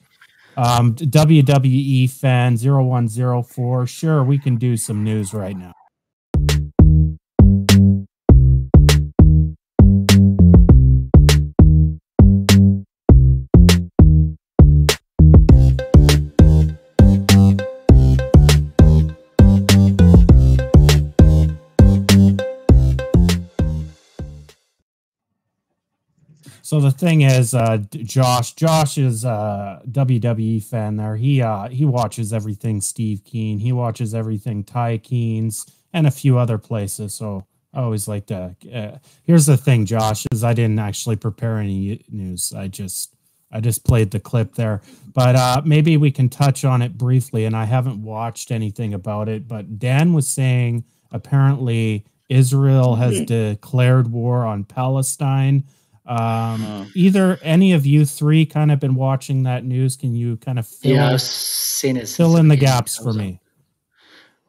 Um, WWE fan 0104, sure, we can do some news right now. So the thing is, uh, Josh, Josh is a WWE fan. There, he uh, he watches everything Steve Keen. He watches everything Ty Keen's and a few other places. So I always like to. Uh, here's the thing, Josh, is I didn't actually prepare any news. I just I just played the clip there, but uh, maybe we can touch on it briefly. And I haven't watched anything about it, but Dan was saying apparently Israel has mm-hmm. declared war on Palestine um, uh, either any of you three kind of been watching that news? Can you kind of fill, yeah, I've seen it. Fill in the gaps for me.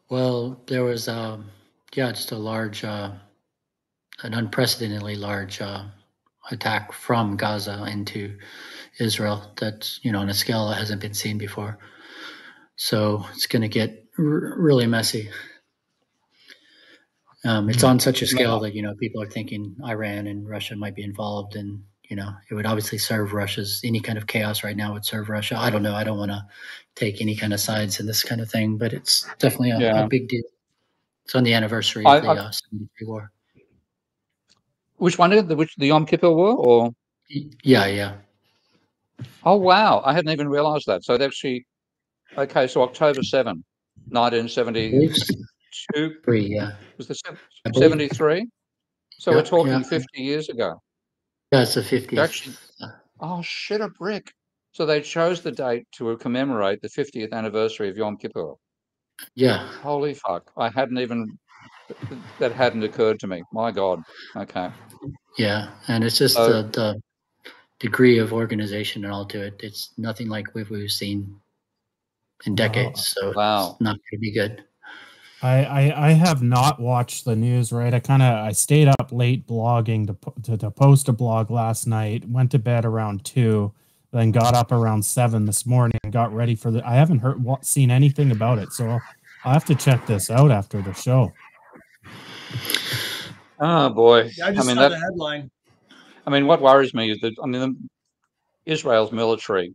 Well, there was, um, yeah, just a large, uh, an unprecedentedly large uh, attack from Gaza into Israel. That's you know on a scale that hasn't been seen before. So it's going to get r- really messy. Um, it's on such a scale that you know people are thinking Iran and Russia might be involved, and you know it would obviously serve Russia's any kind of chaos right now would serve Russia. I don't know. I don't want to take any kind of sides in this kind of thing, but it's definitely a, yeah. a big deal. It's on the anniversary I, of the uh, war. Which one? The which the Yom Kippur War, or yeah, yeah. Oh wow! I hadn't even realised that. So actually, okay. So October seven, nineteen seventy two. Three, yeah. Was the seventy three? So we're talking yeah. fifty years ago. Yeah, it's a fifty. Actually, oh shit, a brick. So they chose the date to commemorate the fiftieth anniversary of Yom Kippur. Yeah. Holy fuck! I hadn't even that hadn't occurred to me. My God. Okay. Yeah, and it's just so, the, the degree of organization and all to it. It's nothing like we've, we've seen in oh, decades. Oh, so wow. it's not going to be good. I, I, I have not watched the news. Right, I kind of I stayed up late blogging to, to to post a blog last night. Went to bed around two, then got up around seven this morning and got ready for the. I haven't heard seen anything about it, so I'll have to check this out after the show. Oh boy! Yeah, I just I mean, saw that, the headline. I mean, what worries me is that I mean, Israel's military,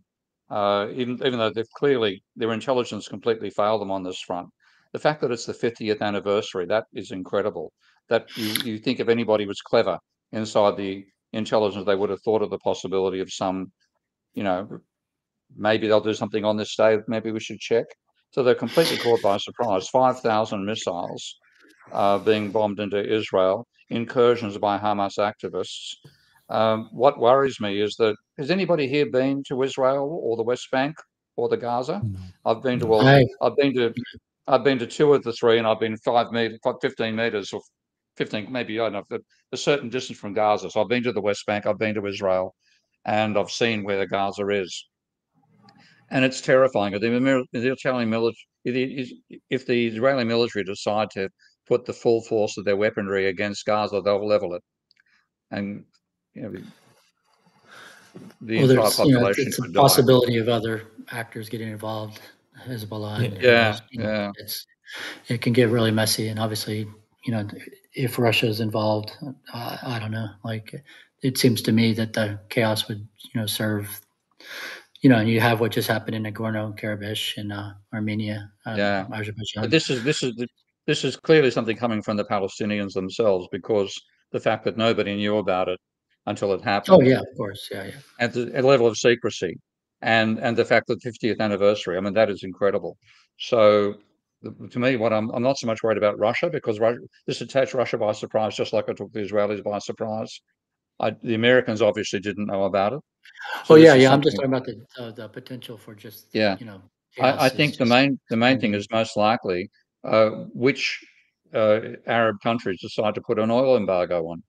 uh, even even though they've clearly their intelligence completely failed them on this front the fact that it's the 50th anniversary, that is incredible. That you, you think if anybody was clever inside the intelligence, they would have thought of the possibility of some, you know, maybe they'll do something on this day, maybe we should check. So they're completely caught by surprise. 5,000 missiles uh, being bombed into Israel, incursions by Hamas activists. Um, what worries me is that has anybody here been to Israel or the West Bank or the Gaza? No. I've been to well, I, I've been to I've been to two of the three, and I've been five meters, 15 meters, or 15, maybe I don't know, a certain distance from Gaza. So I've been to the West Bank, I've been to Israel, and I've seen where the Gaza is, and it's terrifying. The, the Israeli military, if the Israeli military decide to put the full force of their weaponry against Gaza, they'll level it. and you know, the well, entire population you know, it's a possibility of other actors getting involved, Hezbollah. Yeah, yeah, you know, yeah. It's it can get really messy, and obviously, you know, if Russia is involved, uh, I don't know. Like, it seems to me that the chaos would, you know, serve. You know, and you have what just happened in Nagorno Karabakh in uh, Armenia, uh, yeah, Azerbaijan. But this is this is this is clearly something coming from the Palestinians themselves because the fact that nobody knew about it until it happened. Oh yeah, of course, yeah, yeah. At the at level of secrecy, and and the fact that 50th anniversary. I mean, that is incredible. So to me, what I'm I'm not so much worried about Russia because Russia, this attacked Russia by surprise, just like it took the Israelis by surprise. I, the Americans obviously didn't know about it. So oh yeah, yeah. I'm just talking about the uh, the potential for just yeah. You know, I, I think the main the main thing is most likely uh, which uh, Arab countries decide to put an oil embargo on.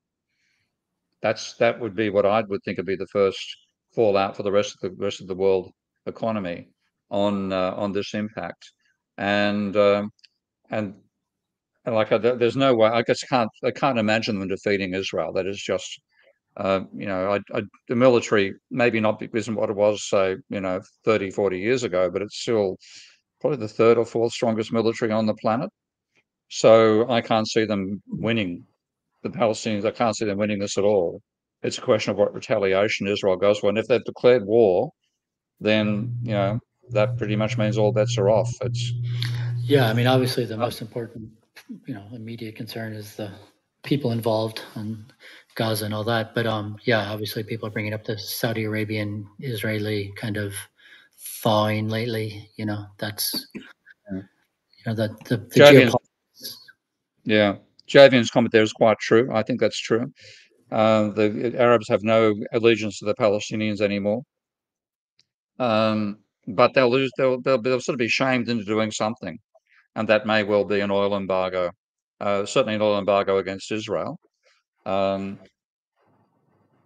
That's that would be what I would think would be the first fallout for the rest of the rest of the world economy on uh, on this impact, and um, and and like I, there's no way I guess can't I can't imagine them defeating Israel. That is just uh, you know I, I, the military maybe not isn't what it was say you know 30 40 years ago, but it's still probably the third or fourth strongest military on the planet. So I can't see them winning the Palestinians. I can't see them winning this at all. It's a question of what retaliation Israel goes for. And if they've declared war, then, you know, that pretty much means all bets are off. It's yeah, I mean, obviously the most important, you know, immediate concern is the people involved in Gaza and all that. But um, yeah, obviously people are bringing up the Saudi Arabian Israeli kind of thawing lately. You know, that's you know that the, the yeah, Javian's comment there is quite true. I think that's true. Uh, the Arabs have no allegiance to the Palestinians anymore. Um, but they'll lose. They'll, they'll, they'll sort of be shamed into doing something, and that may well be an oil embargo. Uh, certainly, an oil embargo against Israel, um,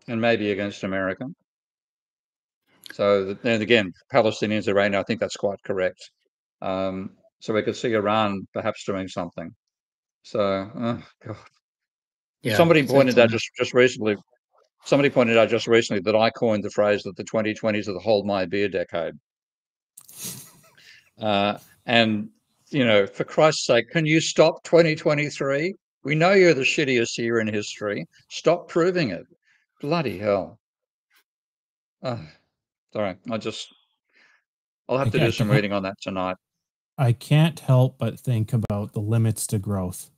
and maybe against America. So then again, Palestinians, Iran, I think that's quite correct. Um, so we could see Iran perhaps doing something. So, oh God. Yeah, somebody pointed out just just recently. Somebody pointed out just recently that I coined the phrase that the 2020s are the hold my beer decade. Uh, and you know, for Christ's sake, can you stop 2023? We know you're the shittiest year in history. Stop proving it. Bloody hell. Uh, sorry, I just I'll have to do some reading on that tonight. I can't help but think about the limits to growth.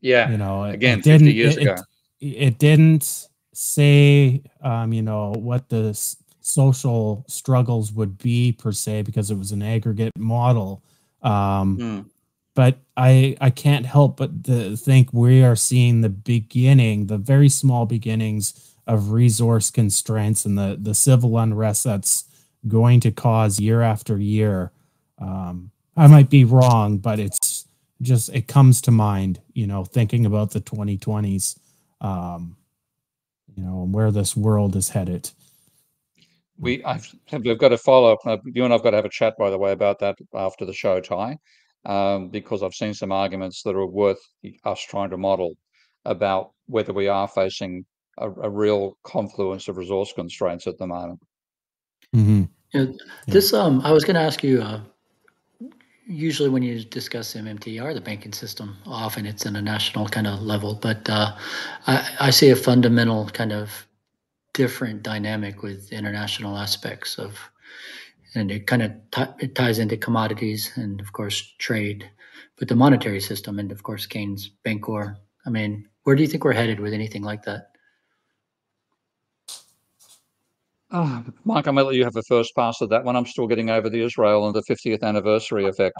Yeah. You know, again, it 50 years it, ago. It, it didn't say, um, you know, what the social struggles would be per se because it was an aggregate model. Um, mm. But I I can't help but think we are seeing the beginning, the very small beginnings of resource constraints and the the civil unrest that's going to cause year after year. Um, I might be wrong, but it's just it comes to mind, you know, thinking about the 2020s, um, you know, and where this world is headed. We, I've, we've got to follow up. You and I've got to have a chat, by the way, about that after the show, Ty, um, because I've seen some arguments that are worth us trying to model about whether we are facing a, a real confluence of resource constraints at the moment. Mm-hmm. Yeah, this, um, I was going to ask you, uh, usually when you discuss MMTR, the banking system, often it's in a national kind of level, but uh, I, I, see a fundamental kind of different dynamic with international aspects of, and it kind of t- it ties into commodities and of course trade, but the monetary system and of course Keynes, Bancor. I mean, where do you think we're headed with anything like that? Oh, Mike, I'm going to let you have a first pass at that one. I'm still getting over the Israel and the 50th anniversary effect.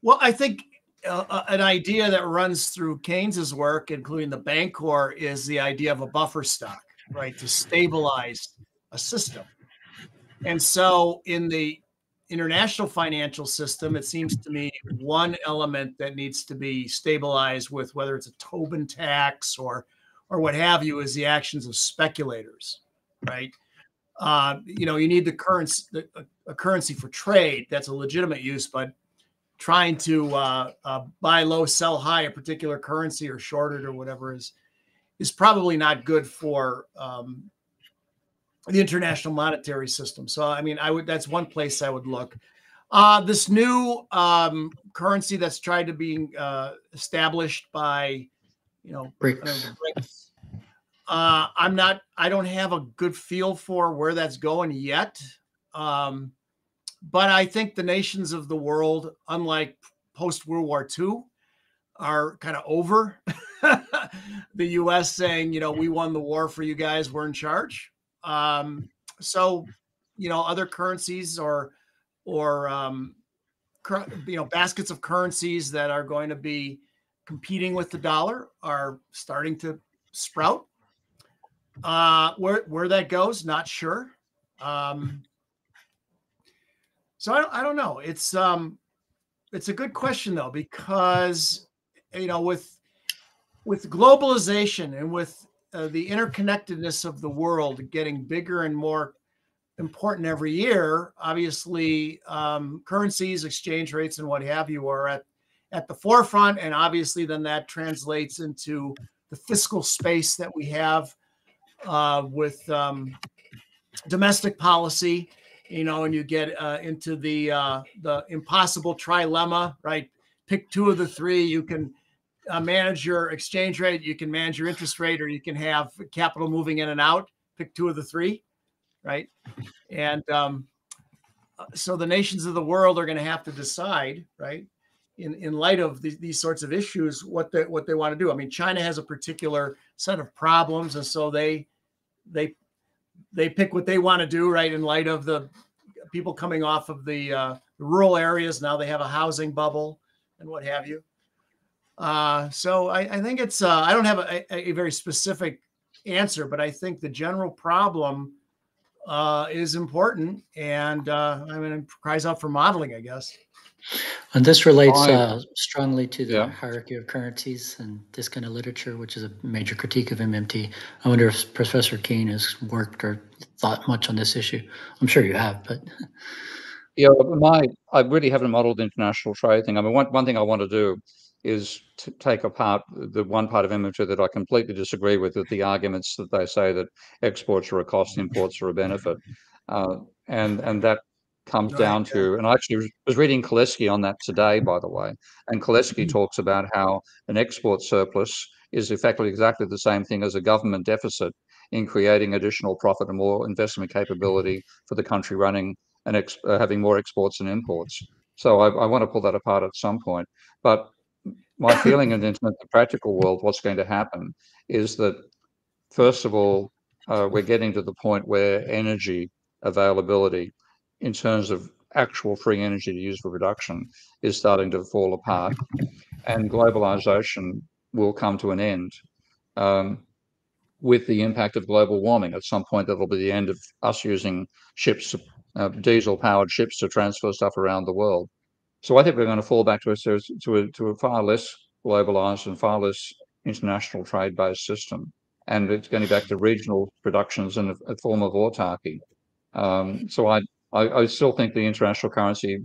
Well, I think uh, uh, an idea that runs through Keynes's work, including the Bancor, is the idea of a buffer stock, right, to stabilize a system. And so, in the international financial system, it seems to me one element that needs to be stabilized with whether it's a Tobin tax or or what have you is the actions of speculators, right? Uh, you know, you need the currency, a currency for trade. That's a legitimate use, but trying to uh, uh, buy low, sell high, a particular currency or short it or whatever is is probably not good for um, the international monetary system. So, I mean, I would that's one place I would look. Uh, this new um, currency that's tried to be uh, established by, you know, BRICS. Uh, I'm not. I don't have a good feel for where that's going yet. Um, but I think the nations of the world, unlike post World War II, are kind of over the U.S. saying, you know, we won the war for you guys. We're in charge. Um, so, you know, other currencies or or um, you know baskets of currencies that are going to be competing with the dollar are starting to sprout. Uh, where where that goes, not sure. Um, so I don't, I don't know. It's um, it's a good question though because you know with with globalization and with uh, the interconnectedness of the world getting bigger and more important every year, obviously um, currencies, exchange rates, and what have you are at at the forefront, and obviously then that translates into the fiscal space that we have uh, with um, domestic policy. You know, and you get uh, into the uh, the impossible trilemma, right? Pick two of the three. You can uh, manage your exchange rate, you can manage your interest rate, or you can have capital moving in and out. Pick two of the three, right? And um, uh, so the nations of the world are going to have to decide, right? In, in light of these, these sorts of issues, what they what they want to do. I mean, China has a particular set of problems, and so they they they pick what they want to do, right? In light of the people coming off of the, uh, rural areas, now they have a housing bubble and what have you. Uh, so I, I, think it's uh, I don't have a, a, very specific answer, but I think the general problem uh, is important, and uh, I mean it cries out for modeling, I guess. And this relates uh, strongly to the yeah. hierarchy of currencies and this kind of literature, which is a major critique of MMT. I wonder if Professor Keen has worked or thought much on this issue. I'm sure you have, but. Yeah, my I really haven't modeled the international trade thing. I mean, one, one thing I want to do is to take apart the one part of MMT that I completely disagree with, with the arguments that they say that exports are a cost, imports are a benefit. Uh, and and that comes down to, and I actually was reading Kalecki on that today, by the way, and Kalecki mm-hmm. talks about how an export surplus is effectively exactly the same thing as a government deficit in creating additional profit and more investment capability for the country running and ex- uh, having more exports and imports. So I, I want to pull that apart at some point. But my feeling in the, the practical world, what's going to happen is that, first of all, uh, we're getting to the point where energy availability, in terms of actual free energy to use for production, is starting to fall apart, and globalization will come to an end. Um, with the impact of global warming, at some point, that'll be the end of us using ships, uh, diesel-powered ships, to transfer stuff around the world. So I think we're going to fall back to a, to a, to a far less globalized and far less international trade based system. And it's going back to regional productions and a, a form of autarky. Um, so I, I, I, still think the international currency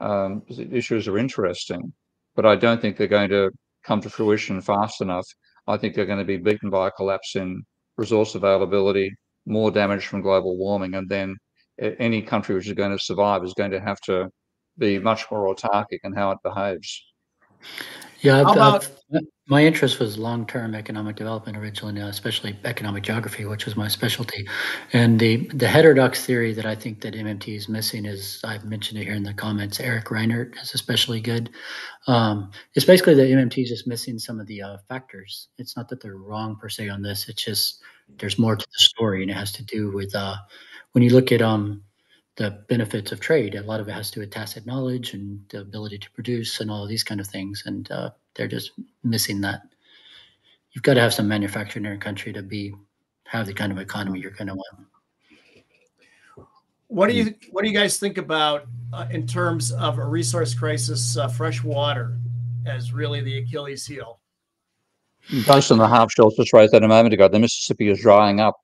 um, issues are interesting, but I don't think they're going to come to fruition fast enough. I think they're going to be beaten by a collapse in resource availability, more damage from global warming, and then any country which is going to survive is going to have to be much more autarkic in how it behaves. Yeah, I've, about, I've, my interest was long-term economic development originally, uh, especially economic geography, which was my specialty. And the the heterodox theory that I think that MMT is missing is I've mentioned it here in the comments. Eric Reinert is especially good. Um, it's basically that MMT is just missing some of the uh, factors. It's not that they're wrong per se on this. It's just there's more to the story, and it has to do with uh, when you look at um, the benefits of trade. A lot of it has to do with tacit knowledge and the ability to produce and all of these kind of things. And uh, they're just missing that. You've got to have some manufacturing in your country to be have the kind of economy you're going to want. What do you What do you guys think about uh, in terms of a resource crisis? Uh, fresh water as really the Achilles heel. Based on the half shells just raised that a moment ago, the Mississippi is drying up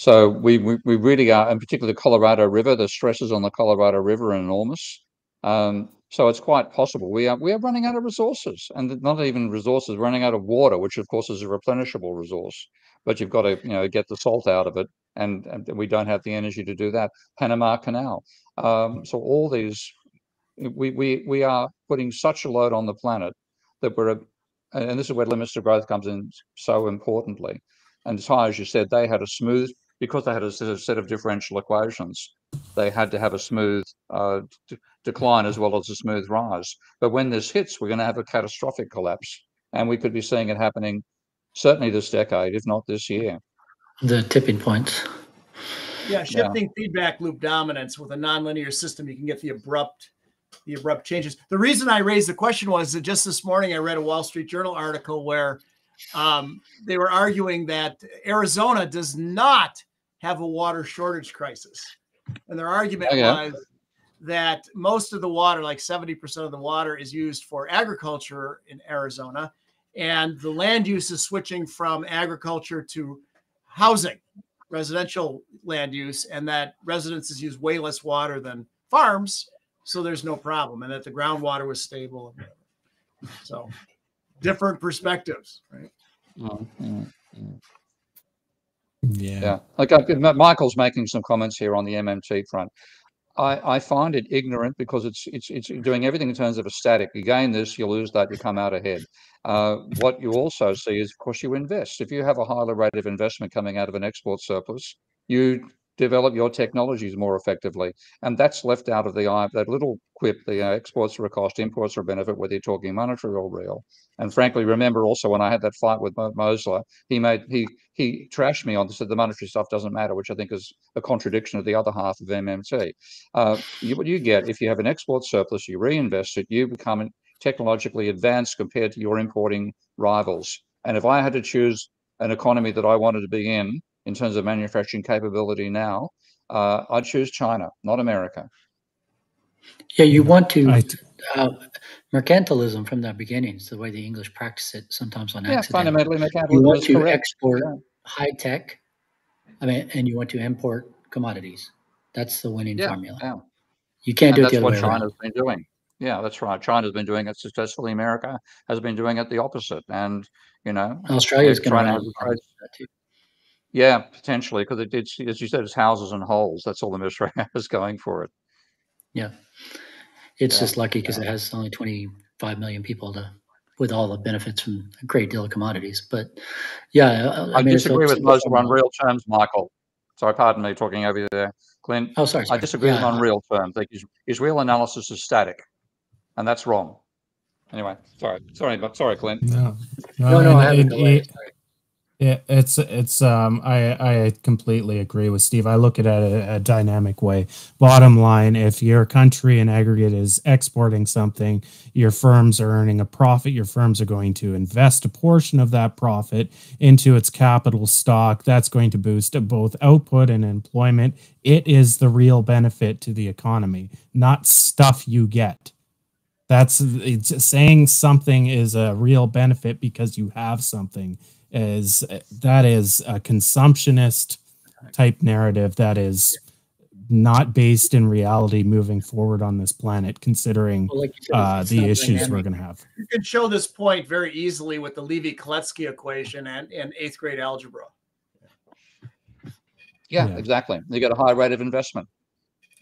so we, we, we really are, in particular the Colorado River, the stresses on the Colorado River are enormous. Um, So it's quite possible we are we are running out of resources, and not even resources, running out of water, which of course is a replenishable resource. But you've got to you know get the salt out of it, and, and we don't have the energy to do that. Panama Canal. Um, so all these, we we we are putting such a load on the planet that we're, and this is where limits to growth comes in so importantly. And as high as you said, they had a smooth because they had a set of differential equations. They had to have a smooth uh, decline as well as a smooth rise. But when this hits, we're going to have a catastrophic collapse, and we could be seeing it happening certainly this decade, if not this year. The tipping points. Yeah, shifting yeah. feedback loop dominance with a nonlinear system, you can get the abrupt the abrupt changes. The reason I raised the question was that just this morning I read a Wall Street Journal article where um, they were arguing that Arizona does not have a water shortage crisis. And their argument was that most of the water, like 70% of the water, is used for agriculture in Arizona. And the land use is switching from agriculture to housing, residential land use, and that residences use way less water than farms. So there's no problem, and that the groundwater was stable. So different perspectives, right? Mm-hmm. Yeah. Yeah. Like uh, Michael's making some comments here on the MMT front. I, I find it ignorant because it's it's it's doing everything in terms of a static. You gain this, you lose that, you come out ahead. Uh, what you also see is, of course, you invest. If you have a higher rate of investment coming out of an export surplus, you develop your technologies more effectively. And that's left out of the eye that little quip, the uh, exports are a cost, imports are a benefit, whether you're talking monetary or real. And frankly, remember also when I had that fight with Mosler, he made he he trashed me on this, said the monetary stuff doesn't matter, which I think is a contradiction of the other half of MMT. Uh, you, what you get if you have an export surplus, you reinvest it, you become technologically advanced compared to your importing rivals. And if I had to choose an economy that I wanted to be in, in terms of manufacturing capability now, uh, I'd choose China, not America. Yeah, you want to uh, mercantilism from the beginning. It's the way the English practice it sometimes on yeah, accident. fundamentally mercantilism. You want to correct. export yeah. high tech, I mean, and you want to import commodities. That's the winning yeah, formula. Yeah. You can't and do it the other way That's what China's been doing. Yeah, that's right. China's been doing it successfully. America has been doing it the opposite, and you know, Australia's going to have that too. Yeah, potentially, because it, it's as you said, it's houses and holes. That's all the mystery has going for it. Yeah, it's yeah. just lucky because yeah. it has only 25 million people to, with all the benefits from a great deal of commodities. But yeah, I, I mean, disagree with most on real terms, Michael. Sorry, pardon me talking over you there, Clint. Oh, sorry. sorry. I disagree yeah. with on real terms. Like his, his real analysis is static, and that's wrong. Anyway, sorry, sorry, but sorry, Clint. No, no, no, no I haven't. Yeah, it's it's um I I completely agree with Steve. I look at it a, a dynamic way. Bottom line, if your country in aggregate is exporting something, your firms are earning a profit. Your firms are going to invest a portion of that profit into its capital stock. That's going to boost both output and employment. It is the real benefit to the economy, not stuff you get. That's saying something is a real benefit because you have something is that is a consumptionist type narrative that is not based in reality moving forward on this planet, considering well, like said, uh, the issues dynamic. we're going to have. You can show this point very easily with the Levy-Kalecki equation and, and eighth grade algebra. Yeah, yeah, exactly. You get a high rate of investment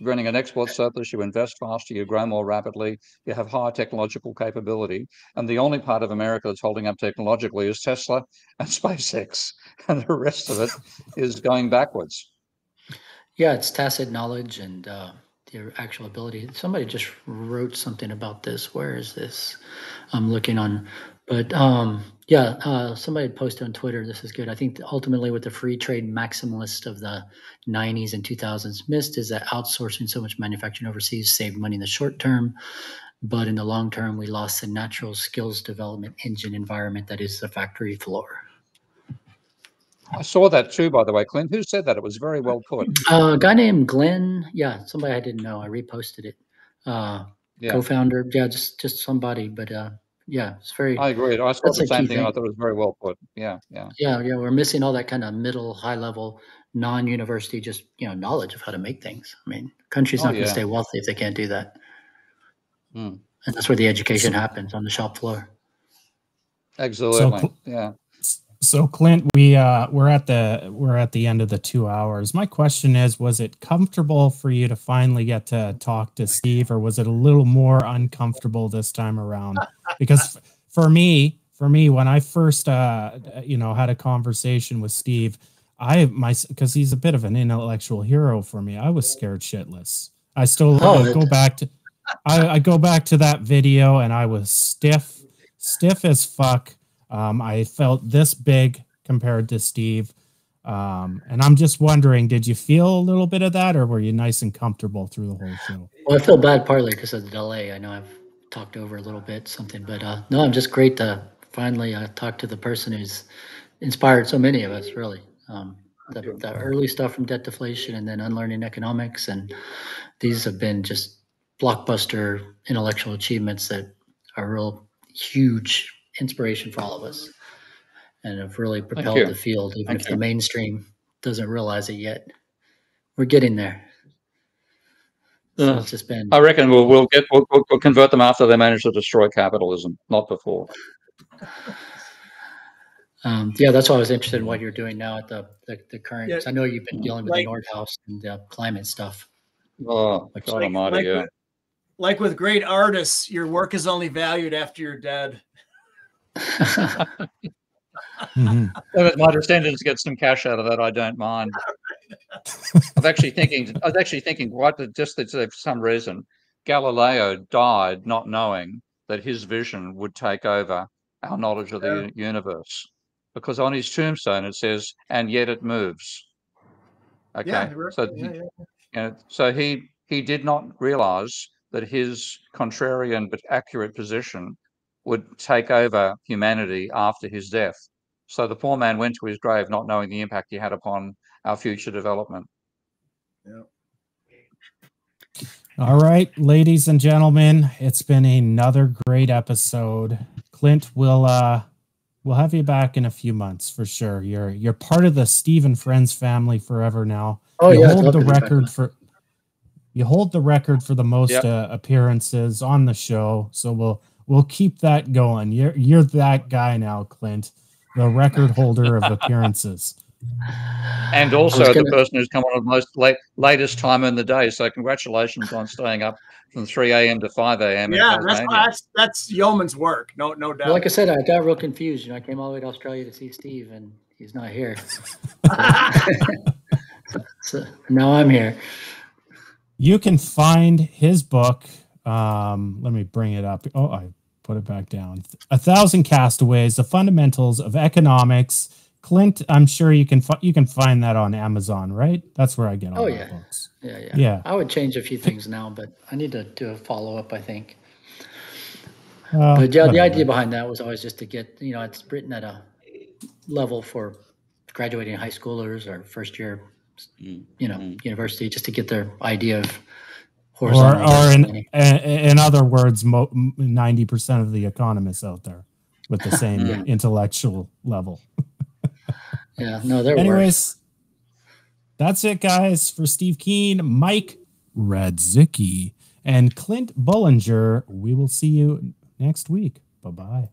running an export surplus, you invest faster, you grow more rapidly, you have higher technological capability. And the only part of America that's holding up technologically is Tesla and SpaceX. And the rest of it is going backwards. Yeah, it's tacit knowledge and uh, their actual ability. Somebody just wrote something about this. Where is this? I'm looking on but um, yeah, uh, somebody posted on Twitter. This is good. I think ultimately, what the free trade maximalist of the '90s and 2000s missed is that outsourcing so much manufacturing overseas saved money in the short term, but in the long term, we lost the natural skills development engine environment that is the factory floor. I saw that too, by the way, Clint. Who said that? It was very well put. Uh, a guy named Glenn. Yeah, somebody I didn't know. I reposted it. Uh, yeah. Co-founder. Yeah, just just somebody, but uh, yeah, it's very. I agree. I saw the same thing. thing. I thought it was very well put. Yeah, yeah. Yeah, yeah. We're missing all that kind of middle, high level, non university, just you know, knowledge of how to make things. I mean, country's oh, not going to stay wealthy if they can't do that. Mm. And that's where the education happens on the shop floor. Absolutely. So, yeah. So Clint, we uh we're at the we're at the end of the two hours. My question is, was it comfortable for you to finally get to talk to Steve, or was it a little more uncomfortable this time around? Because for me, for me, when I first uh you know had a conversation with Steve, I my because he's a bit of an intellectual hero for me. I was scared shitless. I still oh, go back to I, I go back to that video and I was stiff, stiff as fuck. Um, I felt this big compared to Steve. Um, and I'm just wondering, did you feel a little bit of that, or were you nice and comfortable through the whole show? Well, I feel bad partly because of the delay. I know I've talked over a little bit something, but uh, no, I'm just great to finally uh, talk to the person who's inspired so many of us. Really, um, the, the early stuff from debt deflation, and then unlearning economics, and these have been just blockbuster intellectual achievements that are real huge inspiration for all of us and have really propelled the field, even Thank if you. the mainstream doesn't realize it yet. We're getting there. So uh, it's just been. I reckon we'll we'll get we'll, we'll convert them after they manage to destroy capitalism, not before. Um, yeah, that's why I was interested in what you're doing now at the the, the current. Yeah. I know you've been dealing with like, the Nordhaus and the climate stuff. Oh, like, God almighty, like, yeah like with great artists, your work is only valued after you're dead. Mm-hmm. If my descendants get some cash out of that, I don't mind. I was actually thinking. I was actually thinking. What? Just that for some reason, Galileo died not knowing that his vision would take over our knowledge of the yeah. universe, because on his tombstone it says, "And yet it moves." Okay, yeah, so yeah, he, you know, so he he did not realize that his contrarian but accurate position would take over humanity after his death. So the poor man went to his grave not knowing the impact he had upon our future development. Yeah. All right, ladies and gentlemen, it's been another great episode. Clint will uh we'll have you back in a few months for sure. You're you're part of the Steve and Friends family forever now. Oh you yeah, hold the record for you hold the record for the most yep. uh, appearances on the show, so we'll we'll keep that going. You're you're that guy now, Clint, the record holder of appearances. And also gonna... the person who's come on the most late, latest time in the day. So congratulations on staying up from 3 a.m. to 5 a.m. Yeah, that's, that's that's yeoman's work. No, no doubt. Well, like I said, I got real confused. You know, I came all the way to Australia to see Steve, and he's not here. so now I'm here you can find his book. Um, let me bring it up. Oh, I put it back down. A Thousand Castaways: The Fundamentals of Economics. Clint, I'm sure you can fi- you can find that on Amazon, right? That's where I get all oh, yeah. books. Yeah, yeah, yeah. I would change a few things now, but I need to do a follow up. I think. Uh, but yeah, the idea behind that was always just to get you know it's written at a level for graduating high schoolers or first year Mm, you know, mm. university just to get their idea of or, or in, in other words, ninety percent of the economists out there with the same yeah. intellectual level. yeah, no, there. Anyways, that's it, guys. For Steve Keen, Mike Radzicki, and Clint Ballinger, we will see you next week. Bye bye.